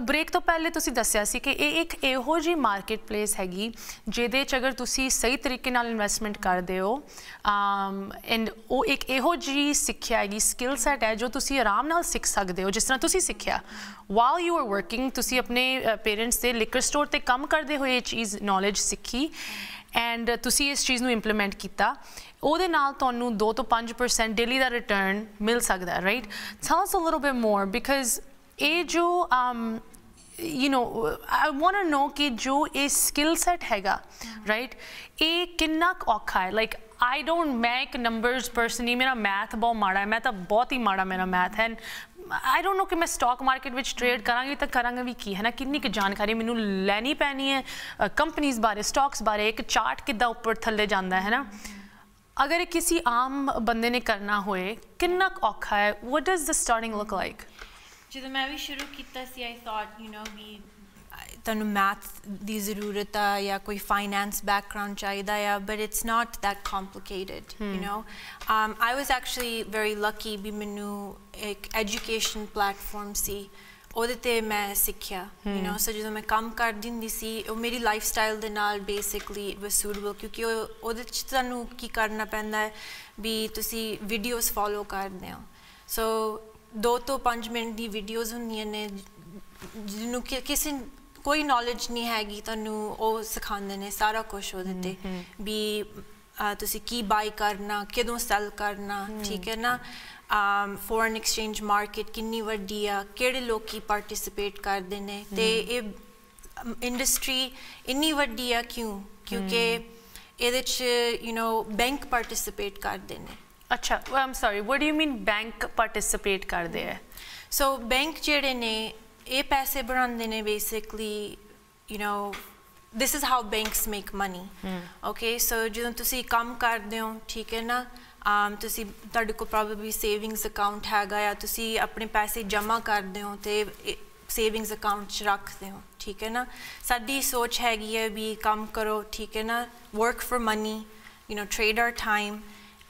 A: ਬ੍ਰੇਕ ਤੋਂ ਪਹਿਲੇ ਤੁਸੀਂ ਦੱਸਿਆ ਸੀ ਕਿ ਇਹ ਇੱਕ ਇਹੋ ਜੀ ਮਾਰਕੀਟ ਪਲੇਸ ਹੈਗੀ ਜਿਹਦੇ ਚ ਅਗਰ ਤੁਸੀਂ ਸਹੀ ਤਰੀਕੇ ਨਾਲ ਇਨਵੈਸਟਮੈਂਟ ਕਰਦੇ ਹੋ um ਐਂਡ ਉਹ ਇੱਕ ਇਹੋ ਜੀ ਸਿੱਖਿਆ ਹੈਗੀ ਸਕਿੱਲ ਸੈਟ ਹੈ ਜੋ ਤੁਸੀਂ ਆਰਾਮ ਨਾਲ ਸਿੱਖ ਸਕਦੇ ਹੋ, ਜਿਸ ਤਰ੍ਹਾਂ ਤੁਸੀਂ ਸਿੱਖਿਆ। ਵਾਈਲ ਯੂ ਆਰ ਵਰਕਿੰਗ ਤੁਸੀਂ ਆਪਣੇ ਪੇਰੈਂਟਸ ਦੇ ਲਿਕਰ ਸਟੋਰ ਤੇ ਕੰਮ ਕਰਦੇ ਹੋਏ ਇਹ ਚੀਜ਼ ਨੌਲੇਜ ਸਿੱਖੀ ਐਂਡ ਤੁਸੀਂ ਇਸ ਚੀਜ਼ ਨੂੰ ਇੰਪਲੀਮੈਂਟ ਕੀਤਾ। ਉਹਦੇ ਨਾਲ ਤੁਹਾਨੂੰ 2 ਤੋਂ 5% ਡੇਲੀ ਦਾ ਰਿਟਰਨ ਮਿਲ ਸਕਦਾ right tell us a little bit more because ਇਹ ਜੋ you you know, i want to ਕਿ ਜੋ ਇਹ ਸਕਿੱਲ ਸੈਟ ਹੈਗਾ ਰਾਈਟ ਇਹ ਕਿੰਨਾ ਔਖਾ ਹੈ? ਲਾਈਕ ਆਈ ਡੋਨਟ ਮੈਂ ਇੱਕ ਨੰਬਰਸ ਪਰਸਨ ਹੀ, ਮੇਰਾ ਮੈਥ ਬਹੁਤ ਮਾੜਾ ਹੈ, ਮੈਂ ਤਾਂ ਬਹੁਤ ਹੀ ਮਾੜਾ ਮੇਰਾ ਮੈਥ ਹੈ ਆਈ ਡੋਨਟ ਨੋ ਕਿ ਮੈਂ ਸਟਾਕ ਮਾਰਕੀਟ ਵਿੱਚ ਟ੍ਰੇਡ ਕਰਾਂਗੀ ਤਾਂ ਕਰਾਂਗਾ ਵੀ ਕੀ, ਹੈ ਨਾ? ਕਿੰਨੀ ਕੁ ਜਾਣਕਾਰੀ ਮੈਨੂੰ ਲੈਣੀ ਪੈਣੀ ਹੈ ਕੰਪਨੀਆਂ ਬਾਰੇ ਸਟਾਕਸ ਬਾਰੇ, ਇੱਕ ਚਾਰਟ ਕਿੱਦਾਂ ਉੱਪਰ ਥੱਲੇ ਜਾਂਦਾ ਹੈ ਨਾ? ਅਗਰ ਕਿਸੇ ਆਮ ਬੰਦੇ ਨੇ ਕਰਨਾ ਹੋਏ ਕਿੰਨਾ ਔਖਾ ਹੈ what does the starting look like
B: ਜਦੋਂ ਮੈਂ ਵੀ ਸ਼ੁਰੂ ਕੀਤਾ ਸੀ ਆਈ ਥਾਟ ਯੂ نو ਵੀ ਤੁਹਾਨੂੰ ਮੈਥ ਦੀ ਜ਼ਰੂਰਤ ਆ ਜਾਂ ਕੋਈ ਫਾਈਨੈਂਸ ਬੈਕਗ੍ਰਾਉਂਡ ਚਾਹੀਦਾ ਆ but it's not that complicated you know? Um, I was actually very lucky ਵੀ ਮੈਨੂੰ ਇੱਕ ਐਜੂਕੇਸ਼ਨ ਪਲੇਟਫਾਰਮ ਸੀ। ਉਹਦੇ ਤੇ ਮੈਂ ਸਿੱਖਿਆ ਯੂ نو ਸੋ ਜਦੋਂ ਮੈਂ ਕੰਮ ਕਰਦੀ ਹੁੰਦੀ ਸੀ ਉਹ ਮੇਰੀ ਲਾਈਫ ਸਟਾਈਲ ਦੇ ਨਾਲ ਬੇਸਿਕਲੀ ਇਟ ਵਾਸ ਸੂਟੇਬਲ ਕਿਉਂਕਿ ਉਹ ਉਹਦੇ ਚ ਤੁਹਾਨੂੰ ਕੀ ਕਰਨਾ ਪੈਂਦਾ ਹੈ ਵੀ ਤੁਸੀਂ ਵੀਡੀਓਜ਼ ਫੋਲੋ ਕਰਦੇ ਹੋ। ਸੋ 2 ਤੋਂ 5 ਮਿੰਟ ਦੀ ਵੀਡੀਓਜ਼ ਹੁੰਦੀਆਂ ਨੇ ਜਿਹਨੂੰ ਕਿਸੇ ਕੋਈ ਨੌਲੇਜ ਨਹੀਂ ਹੈਗੀ ਤੁਹਾਨੂੰ ਉਹ ਸਿਖਾਉਂਦੇ ਨੇ ਸਾਰਾ ਕੁਝ ਉਹਦੇ ਤੇ ਵੀ ਤੁਸੀਂ ਕੀ ਬਾਈ ਕਰਨਾ ਕਿਦੋਂ ਸੈਲ ਕਰਨਾ ਠੀਕ ਹੈ ਨਾ? um foreign exchange market ਕਿੰਨੀ ਵੱਡੀ ਆ ਕਿਹੜੇ ਲੋਕੀ ਪਾਰਟਿਸਿਪੇਟ ਕਰਦੇ ਨੇ ਤੇ ਇਹ ਇੰਡਸਟਰੀ ਇੰਨੀ ਵੱਡੀ ਆ ਕਿਉਂ ਕਿਉਂਕਿ ਇਹਦੇ ਚ ਯੂ نو ਬੈਂਕ ਪਾਰਟਿਸਿਪੇਟ ਕਰਦੇ ਨੇ
A: ਅੱਛਾ um sorry what do you mean bank participate ਕਰਦੇ ਆ
B: ਸੋ ਬੈਂਕ ਜਿਹੜੇ ਨੇ ਇਹ ਪੈਸੇ ਬਣਾਉਂਦੇ ਨੇ basically you know this is how banks make money okay so ਜਦੋਂ ਤੁਸੀਂ ਕੰਮ ਕਰਦੇ ਹੋ ਠੀਕ ਹੈ ਨਾ um ਤੁਸੀਂ ਤੁਹਾਡੇ ਕੋਲ ਪ੍ਰੋਬਬਲੀ ਸੇਵਿੰਗਸ ਅਕਾਊਂਟ ਹੈਗਾ ਆ ਤੁਸੀਂ ਆਪਣੇ ਪੈਸੇ ਜਮ੍ਹਾਂ ਕਰਦੇ ਹੋ ਤੇ ਸੇਵਿੰਗਸ ਅਕਾਊਂਟ 'ਚ ਰੱਖਦੇ ਹੋ ਠੀਕ ਹੈ ਨਾ? ਸਾਡੀ ਸੋਚ ਹੈਗੀ ਹੈ ਵੀ ਕੰਮ ਕਰੋ ਠੀਕ ਹੈ ਨਾ? Work for money you know trade our time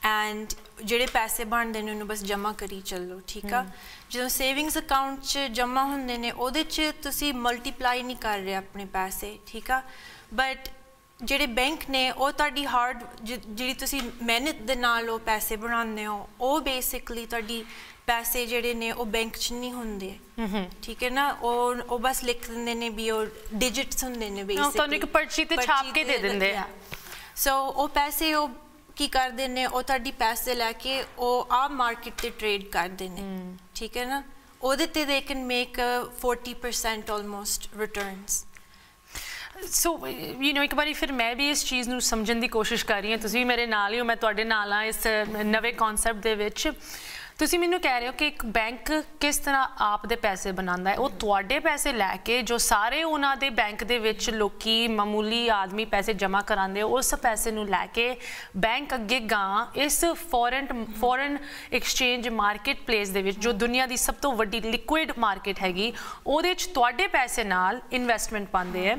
B: and ਜਿਹੜੇ ਪੈਸੇ ਬਣਦੇ ਨੇ ਉਹਨੂੰ ਬਸ ਜਮ੍ਹਾਂ ਕਰੀ ਚੱਲੋ ਠੀਕ ਆ? ਜਦੋਂ ਸੇਵਿੰਗਸ ਅਕਾਊਂਟ 'ਚ ਜਮ੍ਹਾਂ ਹੁੰਦੇ ਨੇ ਉਹਦੇ 'ਚ ਤੁਸੀਂ ਮਲਟੀਪਲਾਈ ਨਹੀਂ ਕਰ ਰਹੇ ਆਪਣੇ ਪੈਸੇ ਠੀਕ ਆ? ਬਟ ਜਿਹੜੇ ਬੈਂਕ ਨੇ ਉਹ ਤੁਹਾਡੀ ਹਾਰਡ ਜਿਹੜੀ ਤੁਸੀਂ ਮਿਹਨਤ ਦੇ ਨਾਲ ਉਹ ਪੈਸੇ ਬਣਾਉਂਦੇ ਹੋ ਉਹ ਬੇਸਿਕਲੀ ਤੁਹਾਡੀ ਪੈਸੇ ਜਿਹੜੇ ਨੇ ਉਹ ਬੈਂਕ 'ਚ ਨਹੀਂ ਹੁੰਦੇ। ਠੀਕ ਹੈ ਨਾ? ਉਹ ਉਹ ਬਸ ਲਿਖ ਦਿੰਦੇ ਨੇ ਵੀ ਉਹ ਡਿਜਿਟਸ ਹੁੰਦੇ ਨੇ ਬੇਸਿਕਲੀ
A: ਤੁਹਾਨੂੰ ਇੱਕ ਪਰਚੀ ਤੇ ਛਾਪ ਕੇ ਦੇ ਦਿੰਦੇ ਆ।
B: ਸੋ ਉਹ ਪੈਸੇ ਉਹ ਕੀ ਕਰਦੇ ਨੇ ਉਹ ਤੁਹਾਡੀ ਪੈਸੇ ਲੈ ਕੇ ਉਹ ਆ ਮਾਰਕੀਟ ਤੇ ਟ੍ਰੇਡ ਕਰਦੇ ਨੇ। ਠੀਕ ਹੈ ਨਾ? ਉਹਦੇ ਤੇ they can make 40% almost returns
A: so you know ਇੱਕ ਵਾਰੀ ਫਿਰ ਮੈਂ ਵੀ ਇਸ ਚੀਜ਼ ਨੂੰ ਸਮਝਣ ਦੀ ਕੋਸ਼ਿਸ਼ ਕਰ ਰਹੀ ਹਾਂ। ਤੁਸੀਂ ਵੀ ਮੇਰੇ ਨਾਲ ਹੀ ਹੋ, ਮੈਂ ਤੁਹਾਡੇ ਨਾਲ ਆ ਇਸ ਨਵੇਂ ਕਨਸੈਪਟ ਦੇ ਵਿੱਚ। ਤੁਸੀਂ ਮੈਨੂੰ ਕਹਿ ਰਹੇ ਹੋ ਕਿ ਇੱਕ ਬੈਂਕ ਕਿਸ ਤਰ੍ਹਾਂ ਆਪ ਦੇ ਪੈਸੇ ਬਣਾਉਂਦਾ ਹੈ? ਉਹ ਤੁਹਾਡੇ ਪੈਸੇ ਲੈ ਕੇ ਜੋ ਸਾਰੇ ਉਹਨਾਂ ਦੇ ਬੈਂਕ ਦੇ ਵਿੱਚ ਲੋਕੀ ਮਾਮੂਲੀ ਆਦਮੀ ਪੈਸੇ ਜਮ੍ਹਾਂ ਕਰਾਉਂਦੇ ਉਸ ਪੈਸੇ ਨੂੰ ਲੈ ਕੇ ਬੈਂਕ ਅੱਗੇ ਗਾਂ ਇਸ foreign foreign exchange market place ਦੇ ਵਿੱਚ, ਜੋ ਦੁਨੀਆ ਦੀ ਸਭ ਤੋਂ ਵੱਡੀ ਲਿਕੁਇਡ ਮਾਰਕੀਟ ਹੈਗੀ, ਉਹਦੇ ਵਿੱਚ ਤੁਹਾਡੇ ਪੈਸੇ ਨਾਲ ਇਨਵੈਸਟਮੈਂਟ ਪਾਉਂਦੇ ਹੈ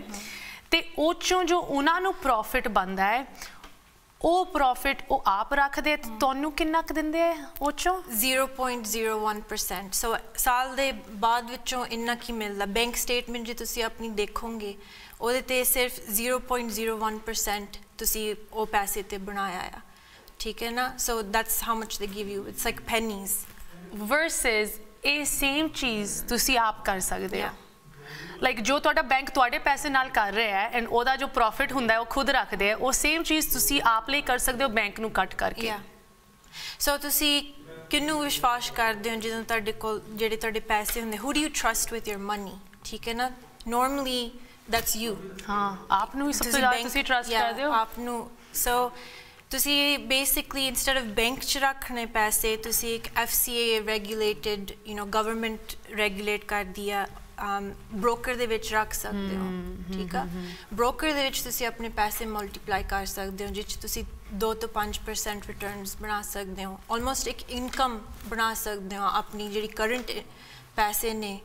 A: ਤੇ ਉਹ ਚੋਂ ਜੋ ਉਹਨਾਂ ਨੂੰ ਪ੍ਰੋਫਿਟ ਬਣਦਾ ਹੈ ਉਹ ਪ੍ਰੋਫਿਟ ਉਹ ਆਪ ਰੱਖਦੇ ਤੇ ਤੁਹਾਨੂੰ ਕਿੰਨਾ ਕੁ ਦਿੰਦੇ ਆ ਉਹ ਚੋਂ
B: 0.01% ਸੋ ਸਾਲ ਦੇ ਬਾਅਦ ਵਿੱਚੋਂ ਇੰਨਾ ਕੀ ਮਿਲਦਾ? ਬੈਂਕ ਸਟੇਟਮੈਂਟ ਜੇ ਤੁਸੀਂ ਆਪਣੀ ਦੇਖੋਗੇ ਉਹਦੇ ਤੇ ਸਿਰਫ 0.01% ਤੁਸੀਂ ਉਹ ਪੈਸੇ ਤੇ ਬਣਾਇਆ ਆ। ਠੀਕ ਹੈ ਨਾ? So that's how much they give you it's like pennies
A: versus ਇਹ ਸੇਮ ਚੀਜ਼ ਤੁਸੀਂ ਆਪ ਕਰ ਸਕਦੇ ਹੋ।
B: Yeah.
A: ਲਾਈਕ ਜੋ ਤੁਹਾਡਾ ਬੈਂਕ ਤੁਹਾਡੇ ਪੈਸੇ ਨਾਲ ਕਰ ਰਿਹਾ ਹੈ ਐਂਡ ਉਹਦਾ ਜੋ ਪ੍ਰੋਫਿਟ ਹੁੰਦਾ ਹੈ ਉਹ ਖੁਦ ਰੱਖਦੇ ਆ ਉਹ ਸੇਮ ਚੀਜ਼ ਤੁਸੀਂ ਆਪ ਲਈ ਕਰ ਸਕਦੇ ਹੋ ਬੈਂਕ ਨੂੰ ਕੱਟ ਕਰਕੇ।
B: ਸੋ ਤੁਸੀਂ ਕਿੰਨੂੰ ਵਿਸ਼ਵਾਸ ਕਰਦੇ ਹੋ ਜਦੋਂ ਤੁਹਾਡੇ ਕੋਲ ਜਿਹੜੇ ਤੁਹਾਡੇ ਪੈਸੇ ਹੁੰਦੇ? Who do you trust with your money ਠੀਕ ਹੈ ਨਾ? ਨਾਰਮਲੀ ਦੈਟਸ ਯੂ
A: ਹਾਂ ਆਪ ਨੂੰ ਹੀ ਸਭ ਤੋਂ ਜ਼ਿਆਦਾ ਤੁਸੀਂ ਟਰਸਟ ਕਰਦੇ ਹੋ।
B: ਆਪ ਨੂੰ। ਸੋ ਤੁਸੀਂ ਬੇਸਿਕਲੀ ਇਨਸਟੈਡ ਆਫ ਬੈਂਕ ਚ ਰੱਖਣੇ ਪੈਸੇ ਤੁਸੀਂ ਇੱਕ FCA regulated you know government regulate ਕਰਦੀ ਆ ਬ੍ਰੋਕਰ ਦੇ ਵਿੱਚ ਰੱਖ ਸਕਦੇ ਹੋ ਠੀਕ ਆ? ਬ੍ਰੋਕਰ ਦੇ ਵਿੱਚ ਤੁਸੀਂ ਆਪਣੇ ਪੈਸੇ ਮਲਟੀਪਲਾਈ ਕਰ ਸਕਦੇ ਹੋ ਜਿਸ 'ਚ ਤੁਸੀਂ 2 ਤੋਂ 5% ਰਿਟਰਨਸ ਬਣਾ ਸਕਦੇ ਹੋ ਆਲਮੋਸਟ ਇੱਕ ਇਨਕਮ ਬਣਾ ਸਕਦੇ ਹੋ ਆਪਣੀ ਜਿਹੜੀ ਕਰੰਟ ਪੈਸੇ ਨੇ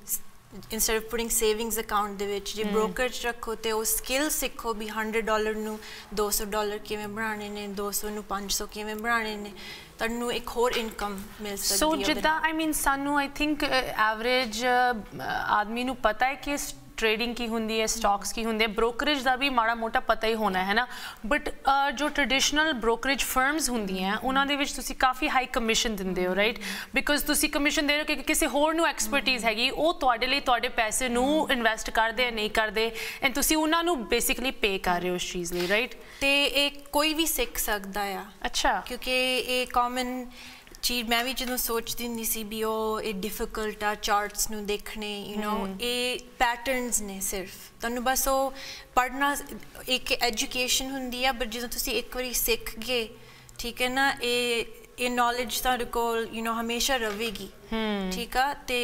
B: instead of putting savings account ਦੇ ਵਿੱਚ ਜੇ broker ਚ ਰੱਖੋ ਤੇ ਉਹ ਸਕਿੱਲ ਸਿੱਖੋ ਵੀ 100 ਡਾਲਰ ਨੂੰ 200 ਡਾਲਰ ਕਿਵੇਂ ਬਣਾਉਣੇ ਨੇ 200 ਨੂੰ 500 ਕਿਵੇਂ ਬਣਾਉਣੇ ਨੇ ਤੁਹਾਨੂੰ ਇੱਕ ਹੋਰ ਇਨਕਮ ਮਿਲ ਸਕਦੀ ਹੈ
A: ਸੋ ਜਿੱਦਾਂ ਆਈ ਮੀਨ ਸਾਨੂੰ ਆਈ ਥਿੰਕ ਐਵਰੇਜ ਆਦਮੀ ਨੂੰ ਪਤਾ ਹੈ ਕਿ ਟ੍ਰੇਡਿੰਗ ਕੀ ਹੁੰਦੀ ਹੈ ਸਟਾਕਸ ਕੀ ਹੁੰਦੇ ਬ੍ਰੋਕਰੇਜ ਦਾ ਵੀ ਮਾੜਾ ਮੋਟਾ ਪਤਾ ਹੀ ਹੋਣਾ ਹੈ ਨਾ? ਬਟ ਜੋ ਟ੍ਰੈਡੀਸ਼ਨਲ ਬ੍ਰੋਕਰੇਜ ਫਰਮਸ ਹੁੰਦੀਆਂ ਉਹਨਾਂ ਦੇ ਵਿੱਚ ਤੁਸੀਂ ਕਾਫੀ ਹਾਈ ਕਮਿਸ਼ਨ ਦਿੰਦੇ ਹੋ ਰਾਈਟ ਬਿਕਾਜ਼ ਤੁਸੀਂ ਕਮਿਸ਼ਨ ਦੇ ਰਹੇ ਹੋ ਕਿ ਕਿਸੇ ਹੋਰ ਨੂੰ ਐਕਸਪਰਟਿਜ਼ ਹੈਗੀ ਉਹ ਤੁਹਾਡੇ ਲਈ ਤੁਹਾਡੇ ਪੈਸੇ ਨੂੰ ਇਨਵੈਸਟ ਕਰਦੇ ਆ ਨਹੀਂ ਕਰਦੇ ਐਂਡ ਤੁਸੀਂ ਉਹਨਾਂ ਨੂੰ ਬੇਸਿਕਲੀ ਪੇ ਕਰ ਰਹੇ ਹੋ ਉਸ ਚੀਜ਼ ਲਈ ਰਾਈਟ
B: ਤੇ ਇਹ ਕੋਈ ਵੀ ਸਿੱਖ ਸਕਦਾ ਆ।
A: ਅੱਛਾ।
B: ਕਿਉਂਕਿ ਇਹ ਕਾਮਨ ਚੀਜ਼ ਮੈਂ ਵੀ ਜਦੋਂ ਸੋਚਦੀ ਹੁੰਦੀ ਸੀ ਵੀ ਉਹ ਇਹ ਡਿਫਿਕਲਟ ਆ ਚਾਰਟਸ ਨੂੰ ਦੇਖਣੇ ਯੂ نو ਇਹ ਪੈਟਰਨਸ ਨੇ ਸਿਰਫ ਤੁਹਾਨੂੰ ਬਸ ਉਹ ਪੜਨਾ ਇੱਕ ਐਜੂਕੇਸ਼ਨ ਹੁੰਦੀ ਆ ਬਟ ਜਦੋਂ ਤੁਸੀਂ ਇੱਕ ਵਾਰੀ ਸਿੱਖ ਗਏ ਠੀਕ ਹੈ ਨਾ ਇਹ ਇਹ ਨੌਲੇਜ ਤੁਹਾਡੇ ਕੋਲ ਯੂ نو ਹਮੇਸ਼ਾ ਰਹੇਗੀ ਠੀਕ ਆ ਤੇ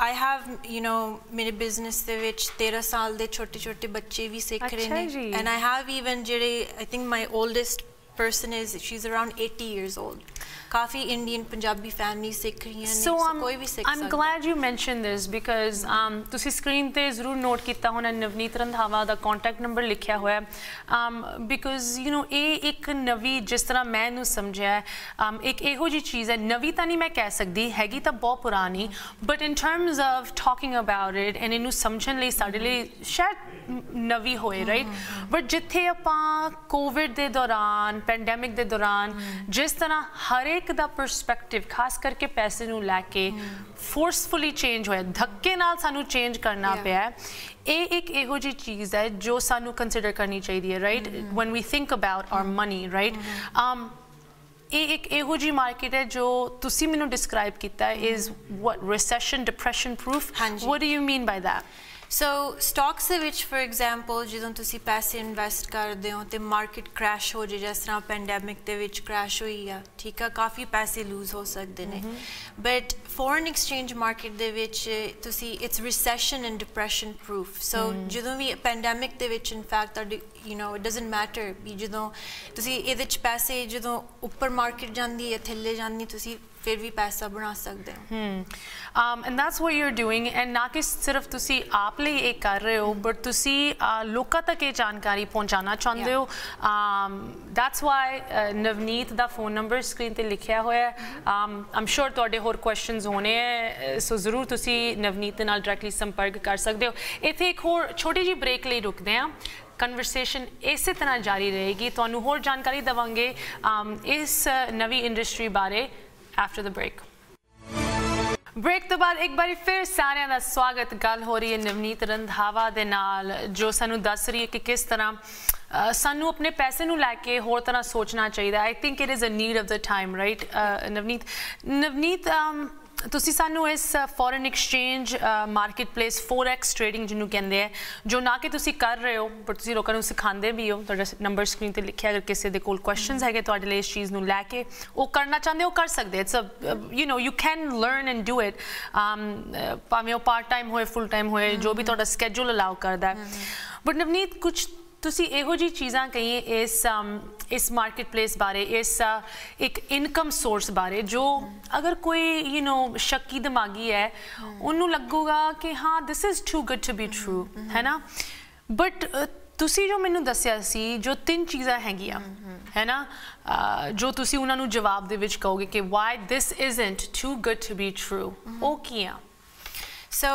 B: ਆਈ ਹੈਵ ਯੂ نو ਮੇਰੇ ਬਿਜ਼ਨਸ ਦੇ ਵਿੱਚ 13 ਸਾਲ ਦੇ ਛੋਟੇ ਛੋਟੇ ਬੱਚੇ ਵੀ ਸਿੱਖ ਰਹੇ
A: ਅੱਛਾ
B: ਨੇ
A: ਜੀ।
B: ਐਂਡ I have even ਜਿਹੜੇ I think my oldest person is she's around 80 years old. ਕਾਫੀ ਇੰਡੀਅਨ ਪੰਜਾਬੀ ਫੈਮਿਲੀ ਸਿੱਖ ਰਹੀਆਂ ਨੇ
A: um,
B: ਕੋਈ ਵੀ ਸਿੱਖ
A: I'm
B: ਸਕਦਾ
A: glad you mentioned this because um, ਤੁਸੀਂ ਸਕਰੀਨ ਤੇ ਜ਼ਰੂਰ ਨੋਟ ਕੀਤਾ ਹੋਣਾ ਨਵਨੀਤ ਰੰਧਾਵਾ ਦਾ ਕੰਟੈਕਟ ਨੰਬਰ ਲਿਖਿਆ ਹੋਇਆ um, because you know ਇਹ ਇੱਕ ਨਵੀਂ ਜਿਸ ਤਰ੍ਹਾਂ ਮੈਂ ਇਹਨੂੰ ਸਮਝਿਆ ਹੈ, um, ਇੱਕ ਇਹੋ ਜੀ ਚੀਜ਼ ਹੈ ਨਵੀਂ ਤਾਂ ਨਹੀਂ ਮੈਂ ਕਹਿ ਸਕਦੀ ਹੈਗੀ ਤਾਂ ਬਹੁਤ ਪੁਰਾਣੀ but in terms of talking about it and ਇਹਨੂੰ ਸਮਝਣ ਲਈ ਸਾਡੇ ਲਈ ਸ਼ਾਇਦ ਨਵੀਂ ਹੋਏ ਰਾਈਟ ਬਟ ਜਿੱਥੇ ਆਪਾਂ ਕੋਵਿਡ ਦੇ ਦੌਰਾਨ ਪੈਂਡੈਮਿਕ ਦੇ ਦੌਰਾਨ ਜਿਸ ਤਰ੍ਹਾਂ ਹਰ ਇੱਕ ਦਾ ਪਰਸਪੈਕਟਿਵ ਖਾਸ ਕਰਕੇ ਪੈਸੇ ਨੂੰ ਲੈ ਕੇ ਫੋਰਸਫੁਲੀ ਚੇਂਜ ਹੋਇਆ ਧੱਕੇ ਨਾਲ ਸਾਨੂੰ ਚੇਂਜ ਕਰਨਾ. ਪਿਆ। ਇਹ ਇੱਕ ਇਹੋ ਜੀ ਚੀਜ਼ ਹੈ ਜੋ ਸਾਨੂੰ ਕੰਸੀਡਰ ਕਰਨੀ ਚਾਹੀਦੀ ਹੈ right when we think about our money right um ਇਹ ਇੱਕ ਇਹੋ ਜੀ ਮਾਰਕੀਟ ਹੈ ਜੋ ਤੁਸੀਂ ਮੈਨੂੰ ਡਿਸਕ੍ਰਾਈਬ ਕੀਤਾ what recession depression proof?
B: ਹਾਂਜੀ।
A: what do you mean by that?
B: So stocks ਦੇ ਵਿੱਚ ਫੋਰ ਐਗਜ਼ਾਮਪਲ ਜਦੋਂ ਤੁਸੀਂ ਪੈਸੇ ਇਨਵੈਸਟ ਕਰਦੇ ਹੋ ਤੇ ਮਾਰਕੀਟ ਕ੍ਰੈਸ਼ ਹੋ ਜੇ ਜਿਸ ਤਰ੍ਹਾਂ ਪੈਂਡੈਮਿਕ ਦੇ ਵਿੱਚ ਕ੍ਰੈਸ਼ ਹੋਈ ਆ ਠੀਕ ਆ ਕਾਫੀ ਪੈਸੇ ਲੂਜ਼ ਹੋ ਸਕਦੇ ਨੇ। ਬਟ ਫੋਰਨ ਐਕਸਚੇਂਜ ਮਾਰਕੀਟ ਦੇ ਵਿੱਚ ਤੁਸੀਂ it's recession and depression proof so ਜਦੋਂ ਵੀ ਪੈਂਡੈਮਿਕ ਦੇ ਵਿੱਚ ਇਨਫੈਕਟ ਤੁਹਾਡੀ you know it doesn't matter ਵੀ ਜਦੋਂ ਤੁਸੀਂ ਇਹਦੇ ਵਿੱਚ ਪੈਸੇ ਜਦੋਂ ਉੱਪਰ ਮਾਰਕੀਟ ਜਾਂਦੀ ਹੈ ਥੱਲੇ ਜਾਂਦੀ ਤੁਸੀਂ ਫਿਰ ਵੀ ਪੈਸਾ ਬਣਾ ਸਕਦੇ ਹੋ
A: Hmm. Um, and that's what you're doing. And ਨਾ ਕਿ ਸਿਰਫ ਤੁਸੀਂ ਆਪ ਲਈ ਇਹ ਕਰ ਰਹੇ ਹੋ ਬਟ ਤੁਸੀਂ ਲੋਕਾਂ ਤੱਕ ਇਹ ਜਾਣਕਾਰੀ ਪਹੁੰਚਾਉਣਾ ਚਾਹੁੰਦੇ. ਹੋ um, that's why ਨਵਨੀਤ ਦਾ ਫੋਨ ਨੰਬਰ ਸਕਰੀਨ ਤੇ ਲਿਖਿਆ ਹੋਇਆ ਹੈ um, I'm sure ਤੁਹਾਡੇ ਹੋਰ ਕੁਐਸਚਨਸ ਹੋਣੇ ਹੈ ਸੋ ਜ਼ਰੂਰ ਤੁਸੀਂ ਨਵਨੀਤ ਨਾਲ ਡਾਇਰੈਕਟਲੀ ਸੰਪਰਕ ਕਰ ਸਕਦੇ ਹੋ ਇੱਥੇ ਇੱਕ ਹੋਰ ਛੋਟੀ ਜੀ ਬ੍ਰੇਕ ਲਈ ਰੁਕਦੇ ਹਾਂ ਕਨਵਰਸੇਸ਼ਨ ਇਸੇ ਤਰ੍ਹਾਂ ਜਾਰੀ ਰਹੇਗੀ। ਤੁਹਾਨੂੰ ਹੋਰ ਜਾਣਕਾਰੀ ਦਵਾਂਗੇ ਇਸ ਨਵੀਂ ਇੰਡਸਟਰੀ ਬਾਰੇ ਆਫਟਰ the ਬ੍ਰੇਕ ਬ੍ਰੇਕ ਤੋਂ ਬਾਅਦ ਇੱਕ ਵਾਰੀ ਫਿਰ ਸਾਰਿਆਂ ਦਾ ਸਵਾਗਤ। ਗੱਲ ਹੋ ਰਹੀ ਹੈ ਨਵਨੀਤ ਰੰਧਾਵਾ ਦੇ ਨਾਲ, ਜੋ ਸਾਨੂੰ ਦੱਸ ਰਹੀ ਹੈ ਕਿ ਕਿਸ ਤਰ੍ਹਾਂ ਸਾਨੂੰ ਆਪਣੇ ਪੈਸੇ ਨੂੰ ਲੈ ਕੇ ਹੋਰ ਤਰ੍ਹਾਂ ਸੋਚਣਾ ਚਾਹੀਦਾ I think it is a need of the time right Navneet Navneet ਤੁਸੀਂ ਸਾਨੂੰ ਇਸ foreign exchange market place forex trading ਜਿਹਨੂੰ ਕਹਿੰਦੇ ਆ ਜੋ ਨਾ ਕਿ ਤੁਸੀਂ ਕਰ ਰਹੇ ਹੋ ਪਰ ਤੁਸੀਂ ਲੋਕਾਂ ਨੂੰ ਸਿਖਾਉਂਦੇ ਵੀ ਹੋ ਤੁਹਾਡਾ ਨੰਬਰ ਸਕਰੀਨ ਤੇ ਲਿਖਿਆ ਅਗਰ ਕਿਸੇ ਦੇ ਕੋਲ ਕੁਐਸਚਨਸ ਹੈਗੇ ਤੁਹਾਡੇ ਲਈ ਇਸ ਚੀਜ਼ ਨੂੰ ਲੈ ਕੇ ਉਹ ਕਰਨਾ ਚਾਹੁੰਦੇ ਹੋ ਕਰ ਸਕਦੇ it's a you know you can learn and do it ਭਾਵੇਂ ਉਹ ਪਾਰਟ ਟਾਈਮ ਹੋਏ ਫੁੱਲ ਟਾਈਮ ਹੋਏ ਜੋ ਵੀ ਤੁਹਾਡਾ ਸਕੇਡਿਊਲ ਅਲਾਉ ਕਰਦਾ ਹੈ। ਬਟ ਨਵਨੀਤ ਕੁਝ ਤੁਸੀਂ ਇਹੋ ਜੀ ਚੀਜ਼ਾਂ ਕਹੀਏ ਇਸ ਇਸ ਮਾਰਕੀਟ ਪਲੇਸ ਬਾਰੇ, ਇਸ ਇੱਕ ਇਨਕਮ ਸੋਰਸ ਬਾਰੇ ਜੋ ਅਗਰ ਕੋਈ ਯੂ نو ਸ਼ੱਕੀ ਦਿਮਾਗੀ ਹੈ, ਉਹਨੂੰ ਲੱਗੂਗਾ ਕਿ ਹਾਂ this is too good to be true ਹੈ ਨਾ ਬਟ ਤੁਸੀਂ ਜੋ ਮੈਨੂੰ ਦੱਸਿਆ ਸੀ, ਜੋ ਤਿੰਨ ਚੀਜ਼ਾਂ ਹੈਗੀਆਂ ਹੈ ਨਾ ਜੋ ਤੁਸੀਂ ਉਹਨਾਂ ਨੂੰ ਜਵਾਬ ਦੇ ਵਿੱਚ ਕਹੋਗੇ ਕਿ why this isn't too good to be true, ਉਹ ਕੀ ਆ?
B: So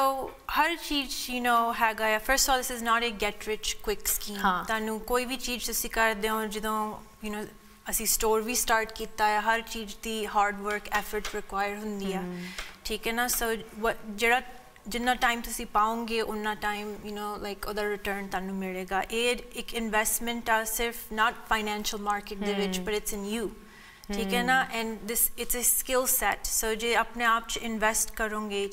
B: ਹਰ ਚੀਜ਼ you know ਹੈਗਾ ਆ first of all this is not a get rich quick scheme.
A: ਹਾਂ।
B: ਤੁਹਾਨੂੰ ਕੋਈ ਵੀ ਚੀਜ਼ ਤੁਸੀਂ ਕਰਦੇ ਹੋ ਜਦੋਂ you know ਅਸੀਂ ਸਟੋਰ ਵੀ ਸਟਾਰਟ ਕੀਤਾ ਹੈ ਹਰ ਚੀਜ਼ ਦੀ ਹਾਰਡ ਵਰਕ ਐਫਰਟ ਰਿਕੁਆਇਰ ਹੁੰਦੀ ਆ ਠੀਕ ਹੈ ਨਾ ਸੋ ਜਿਹੜਾ ਜਿੰਨਾ ਟਾਈਮ ਤੁਸੀਂ ਪਾਓਗੇ ਉਨਾ ਟਾਈਮ ਯੂ نو ਲਾਈਕ ਉਹਦਾ ਰਿਟਰਨ ਤੁਹਾਨੂੰ ਮਿਲੇਗਾ ਇਹ ਇੱਕ ਇਨਵੈਸਟਮੈਂਟ ਆ ਸਿਰਫ ਨਾਟ ਫਾਈਨੈਂਸ਼ੀਅਲ ਮਾਰਕੀਟ ਦੇ ਵਿੱਚ ਬਟ ਇਟਸ ਇਨ ਯੂ ਠੀਕ ਹੈ ਨਾ and this it's a skill set so ਜੇ ਆਪਣੇ ਆਪ ਚ ਇਨਵੈਸਟ ਕਰੋਗੇ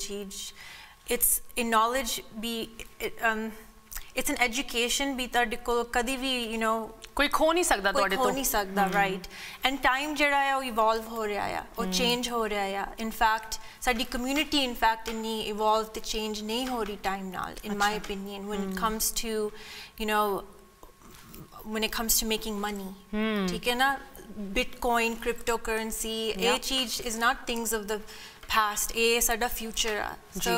B: ਇਹ ਚੀਜ਼ ਇਟਸ ਇਨ ਨੋਲੇਜ ਵੀ ਇਟਸ ਐਨ ਐਜੂਕੇਸ਼ਨ ਵੀ ਤੁਹਾਡੇ ਕੋਲ ਕਦੀ ਵੀ ਯੂ نو
A: ਕੋਈ ਖੋ ਨਹੀਂ ਸਕਦਾ
B: ਕੋਈ
A: ਤੁਹਾਡੇ
B: ਖੋ
A: ਤੋਂ
B: ਨਹੀਂ ਸਕਦਾ ਰਾਈਟ ਐਂਡ ਟਾਈਮ ਜਿਹੜਾ ਆ ਉਹ ਇਵੋਲਵ ਹੋ ਰਿਹਾ ਆ ਉਹ ਚੇਂਜ ਹੋ ਰਿਹਾ ਆ ਇਨ ਫੈਕਟ ਸਾਡੀ ਕਮਿਊਨਿਟੀ ਇਨ ਫੈਕਟ ਇੰਨੀ ਇਵੋਲਵ ਤੇ ਚੇਂਜ ਨਹੀਂ ਹੋ ਰਹੀ ਟਾਈਮ ਨਾਲ ਇਨ ਮਾਈ opinion when it comes to you know when it comes to making money. ਠੀਕ ਹੈ ਨਾ bitcoin cryptocurrency ਇਹ
A: Yeah.
B: ਚੀਜ਼ is not things of the past ਇਹ ਸਾਡਾ future. ਆ
A: ਜੀ।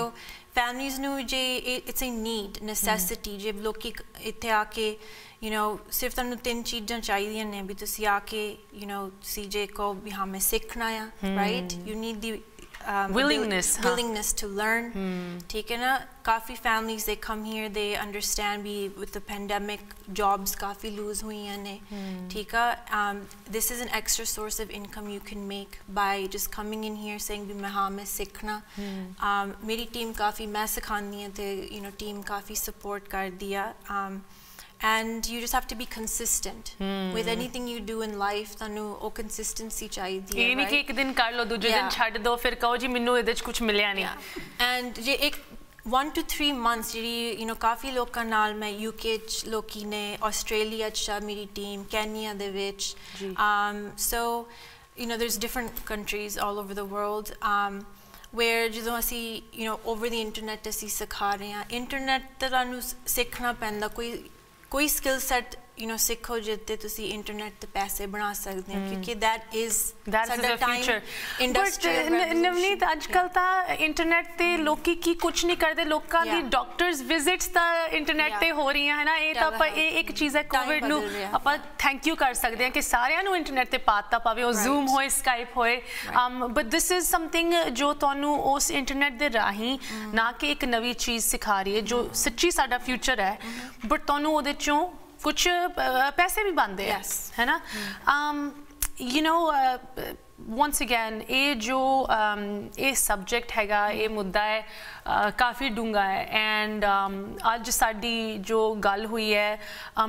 B: so families ਨੂੰ ਜੇ ਇਟਸ ਅ ਨੀਡ ਨੈਸੈਸਿਟੀ ਜੇ ਲੋਕੀ ਕ- ਇੱਥੇ ਆ ਕੇ ਯੂ نو ਸਿਰਫ ਤੁਹਾਨੂੰ ਤਿੰਨ ਚੀਜ਼ਾਂ ਚਾਹੀਦੀਆਂ ਨੇ ਵੀ ਤੁਸੀਂ ਆ ਕੇ ਯੂ نو ਤੁਸੀਂ ਜੇ ਕਹੋ ਵੀ ਹਾਂ ਮੈਂ ਸਿੱਖਣਾ ਆ right you need the um,
A: willingness, huh?
B: willingness to learn. Hmm. coffee families they come here they understand we with the pandemic jobs coffee lose hui हैं ने Tika, um, this is an extra source of income you can make by just coming in here saying bi mahame हाँ मैं team coffee, मेरी team काफ़ी you know team coffee support kar diya. um, and you just have to be consistent with anything you do in life ਤੁਹਾਨੂੰ ਉਹ consistency ਚਾਹੀਦੀ ਹੈ
A: ਇਹ ਨਹੀਂ ਕਿ
B: right?
A: ਇੱਕ ਦਿਨ ਕਰ ਲਓ ਦੂਜੇ ਦਿਨ
B: Yeah.
A: ਛੱਡ ਦਿਓ ਫਿਰ ਕਹੋ ਜੀ ਮੈਨੂੰ ਇਹਦੇ 'ਚ ਕੁਝ ਮਿਲਿਆ ਨਹੀਂ
B: ਐਂਡ ਜੇ ਇੱਕ 1 ਟੂ 3 ਮੰਥਸ ਜਿਹੜੀ ਯੂ نو ਕਾਫੀ ਲੋਕਾਂ ਨਾਲ ਮੈਂ ਯੂਕੇ ਚ ਲੋਕੀ ਨੇ ਆਸਟ੍ਰੇਲੀਆ ਚ ਆ ਮੇਰੀ ਟੀਮ ਕੈਨੀਆ ਦੇ ਵਿੱਚ
A: ਜੀ।
B: um so you know there's different countries all over the world um where ਜਦੋਂ ਅਸੀਂ you know over the internet ਅਸੀਂ ਸਿਖਾ ਰਹੇ ਹਾਂ ਇੰਟਰਨੈਟ ਤੇ ਤੁਹਾਨੂੰ ਸ- ਸਿੱਖਣਾ ਪੈਂਦਾ ਕੋਈ ਕੋਈ ਸਕਿੱਲ ਸੈਟ ਯੂ نو ਸਿੱਖੋ ਜਿੱਤੇ ਤੁਸੀਂ ਇੰਟਰਨੈਟ ਤੇ ਪੈਸੇ ਬਣਾ ਸਕਦੇ ਹੋ ਕਿਉਂਕਿ that is
A: ਦੈਟਸ
B: ਸਾਡਾ
A: future
B: industrial
A: ਬਟ ਨਵਨੀਤ. ਅੱਜ ਕੱਲ ਤਾਂ ਇੰਟਰਨੈਟ ਤੇ ਲੋਕੀ ਕੀ ਕੁਝ ਨਹੀਂ ਕਰਦੇ ਲੋਕਾਂ ਦੀ. ਡਾਕਟਰਸ ਵਿਜ਼ਿਟਸ ਤਾਂ ਇੰਟਰਨੈਟ. ਤੇ ਹੋ ਰਹੀਆਂ ਹੈ ਨਾ ਇਹ ਤਾਂ ਆਪਾਂ। ਇਹ ਇੱਕ ਚੀਜ਼ ਹੈ ਕੋਵਿਡ ਨੂੰ। ਆਪਾਂ ਥੈਂਕ ਯੂ ਕਰ ਸਕਦੇ ਹਾਂ ਕਿ ਸਾਰਿਆਂ ਨੂੰ ਇੰਟਰਨੈਟ ਤੇ ਪਾਤਾ ਭਾਵੇਂ ਉਹ. ਜ਼ੂਮ ਹੋਏ ਸਕਾਈਪ ਹੋਏ ਬਟ ਦਿਸ ਇਜ਼ ਸਮਥਿੰਗ ਜੋ ਤੁਹਾਨੂੰ ਉਸ ਇੰਟਰਨੈਟ ਦੇ ਰਾਹੀਂ ਨਾ ਕਿ ਇੱਕ ਨਵੀਂ ਚੀਜ਼ ਸਿਖਾ ਰਹੀ ਹੈ ਜੋ ਸੱਚੀ ਸਾਡਾ ਫਿਊਚਰ ਹੈ ਬਟ ਤੁਹਾਨੂੰ ਉਹਦੇ ਚੋਂ ਕੁਝ ਪੈਸੇ ਵੀ
B: Yes.
A: ਹੈ ਨਾ um once again ਇਹ ਜੋ ਇਹ ਸਬਜੈਕਟ ਹੈਗਾ ਇਹ ਮੁੱਦਾ ਹੈ ਕਾਫੀ ਡੂੰਘਾ ਹੈ ਐਂਡ ਅੱਜ ਸਾਡੀ ਜੋ ਗੱਲ ਹੋਈ ਹੈ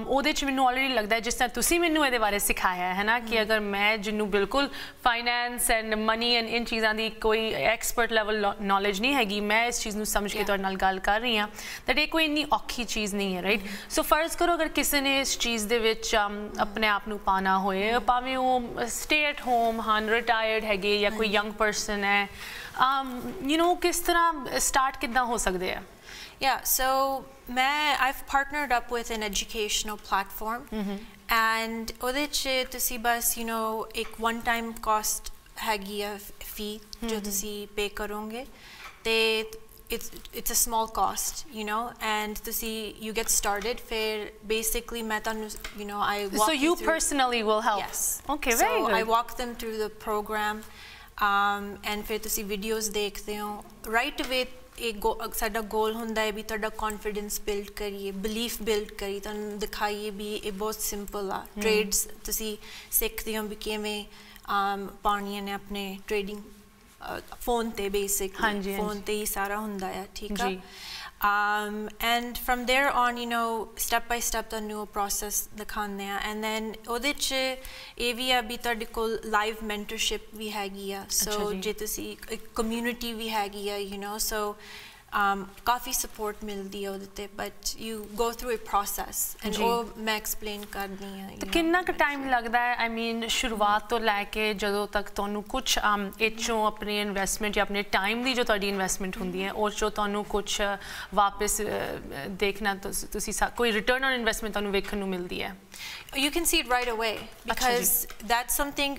A: ਉਹਦੇ ਚ ਮੈਨੂੰ ਆਲਰੇਡੀ ਲੱਗਦਾ ਜਿਸ ਤਰ੍ਹਾਂ ਤੁਸੀਂ ਮੈਨੂੰ ਇਹਦੇ ਬਾਰੇ ਸਿਖਾਇਆ ਹੈ ਨਾ ਕਿ ਅਗਰ ਮੈਂ ਜਿਹਨੂੰ ਬਿਲਕੁਲ ਫਾਈਨੈਂਸ ਐਂਡ ਮਨੀ ਐਂਡ ਇਨ ਚੀਜ਼ਾਂ ਦੀ ਕੋਈ ਐਕਸਪਰਟ ਲੈਵਲ ਨੌਲੇਜ ਨਹੀਂ ਹੈਗੀ ਮੈਂ ਇਸ ਚੀਜ਼ ਨੂੰ ਸਮਝ ਕੇ. ਤੁਹਾਡੇ ਨਾਲ ਗੱਲ ਕਰ ਰਹੀ ਹਾਂ that ਇਹ ਕੋਈ ਇੰਨੀ ਔਖੀ ਚੀਜ਼ ਨਹੀਂ ਹੈ ਰਾਈਟ ਸੋ ਫਰਜ਼ ਕਰੋ ਅਗਰ ਕਿਸੇ ਨੇ ਇਸ ਚੀਜ਼ ਦੇ ਵਿੱਚ ਆਪਣੇ ਆਪ ਨੂੰ ਪਾਣਾ ਹੋਏ ਭਾਵੇਂ ਉਹ ਸਟੇ ਐਟ ਹੋਮ ਹਨ ਰਿਟਾਇਰਡ ਹੈਗੇ ਜਾਂ ਕੋਈ ਯੰਗ ਪਰਸਨ ਹੈ um you know ਕਿਸ ਤਰ੍ਹਾਂ ਸਟਾਰਟ ਕਿੱਦਾਂ ਹੋ ਸਕਦੇ ਆ
B: Yeah, so ਮੈਂ I've partnered up with an educational platform and ਉਹਦੇ ਚ ਤੁਸੀਂ ਬਸ you know ਇੱਕ one time cost ਹੈਗੀ ਆ fee ਜੋ ਤੁਸੀਂ pay ਕਰੋਗੇ ਤੇ it's it's a small cost you know and ਤੁਸੀਂ you get started ਫਿਰ basically ਮੈਂ ਤੁਹਾਨੂੰ you know I walk
A: so you
B: through
A: personally will help
B: Yes.
A: okay
B: so
A: very good
B: I walk them through the program um, and ਫਿਰ ਤੁਸੀਂ videos ਦੇਖਦੇ ਹੋ right away ਇੱਕ ਗੋ- ਸਾਡਾ ਗੋਲ ਹੁੰਦਾ ਹੈ ਵੀ ਤੁਹਾਡਾ ਕੌਨਫੀਡੈਂਸ ਬਿਲਡ ਕਰੀਏ ਬਲੀਫ ਬਿਲਡ ਕਰੀ ਤੁਹਾਨੂੰ ਦਿਖਾਈਏ ਵੀ ਇਹ ਬਹੁਤ ਸਿੰਪਲ ਆ ਟ੍ਰੇਡਸ ਤੁਸੀਂ ਸਿੱਖਦੇ ਹੋ ਵੀ ਕਿਵੇਂ um, ਪਾਉਣੀਆਂ ਨੇ ਆਪਣੇ ਟ੍ਰੇਡਿੰਗ ਫੋਨ ਤੇ ਬੇਸਿਕਲੀ। ਫੋਨ ਤੇ ਹੀ ਸਾਰਾ ਹੁੰਦਾ ਆ ਠੀਕ ਆ um, and from there on you know step by step the new process ਦਿਖਾਉਂਦੇ ਆ and then ਉਹਦੇ ਚ ਇਹ ਵੀ ਆ ਵੀ ਤੁਹਾਡੇ ਕੋਲ live mentorship ਵੀ ਹੈਗੀ ਆ so
A: ਜੀ।
B: ਤੁਸੀਂ ਇੱਕ community ਵੀ ਹੈਗੀ ਆ you know so um, coffee support ਮਿਲਦੀ ਆ ਉਹਦੇ ਤੇ but you go through a process and
A: ਜੀ।
B: ਉਹ ਮੈਂ explain ਕਰਦੀ you
A: ਤੇ ਕਿੰਨਾ ਕੁ ਟਾਈਮ ਲੱਗਦਾ ਹੈ ਆਈ ਮੀਨ ਸ਼ੁਰੂਆਤ ਤੋਂ ਲੈ ਕੇ ਜਦੋਂ ਤੱਕ ਤੁਹਾਨੂੰ ਕੁਝ ਇਚੋਂ ਆਪਣੀ ਇਨਵੈਸਟਮੈਂਟ ਜਾਂ ਆਪਣੇ ਟਾਈਮ ਦੀ ਜੋ ਤੁਹਾਡੀ ਇਨਵੈਸਟਮੈਂਟ ਹੁੰਦੀ ਹੈ ਉਹ ਚੋਂ ਤੁਹਾਨੂੰ ਕੁਝ ਵਾਪਸ ਅ, ਦੇਖਣਾ ਤੁਸ- ਕੋਈ ਰਿਟਰਨ ਔਨ ਇਨਵੈਸਟਮੈਂਟ ਤੁਹਾਨੂੰ ਵੇਖਣ ਨੂੰ ਮਿਲਦੀ ਹੈ
B: You can see it right away because that's something.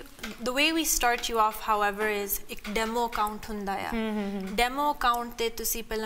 B: The way we start you off, however, is ਇੱਕ demo account ਹੁੰਦਾ ਆ demo account ਤੇ ਤੁਸੀਂ ਪਹਿਲਾਂ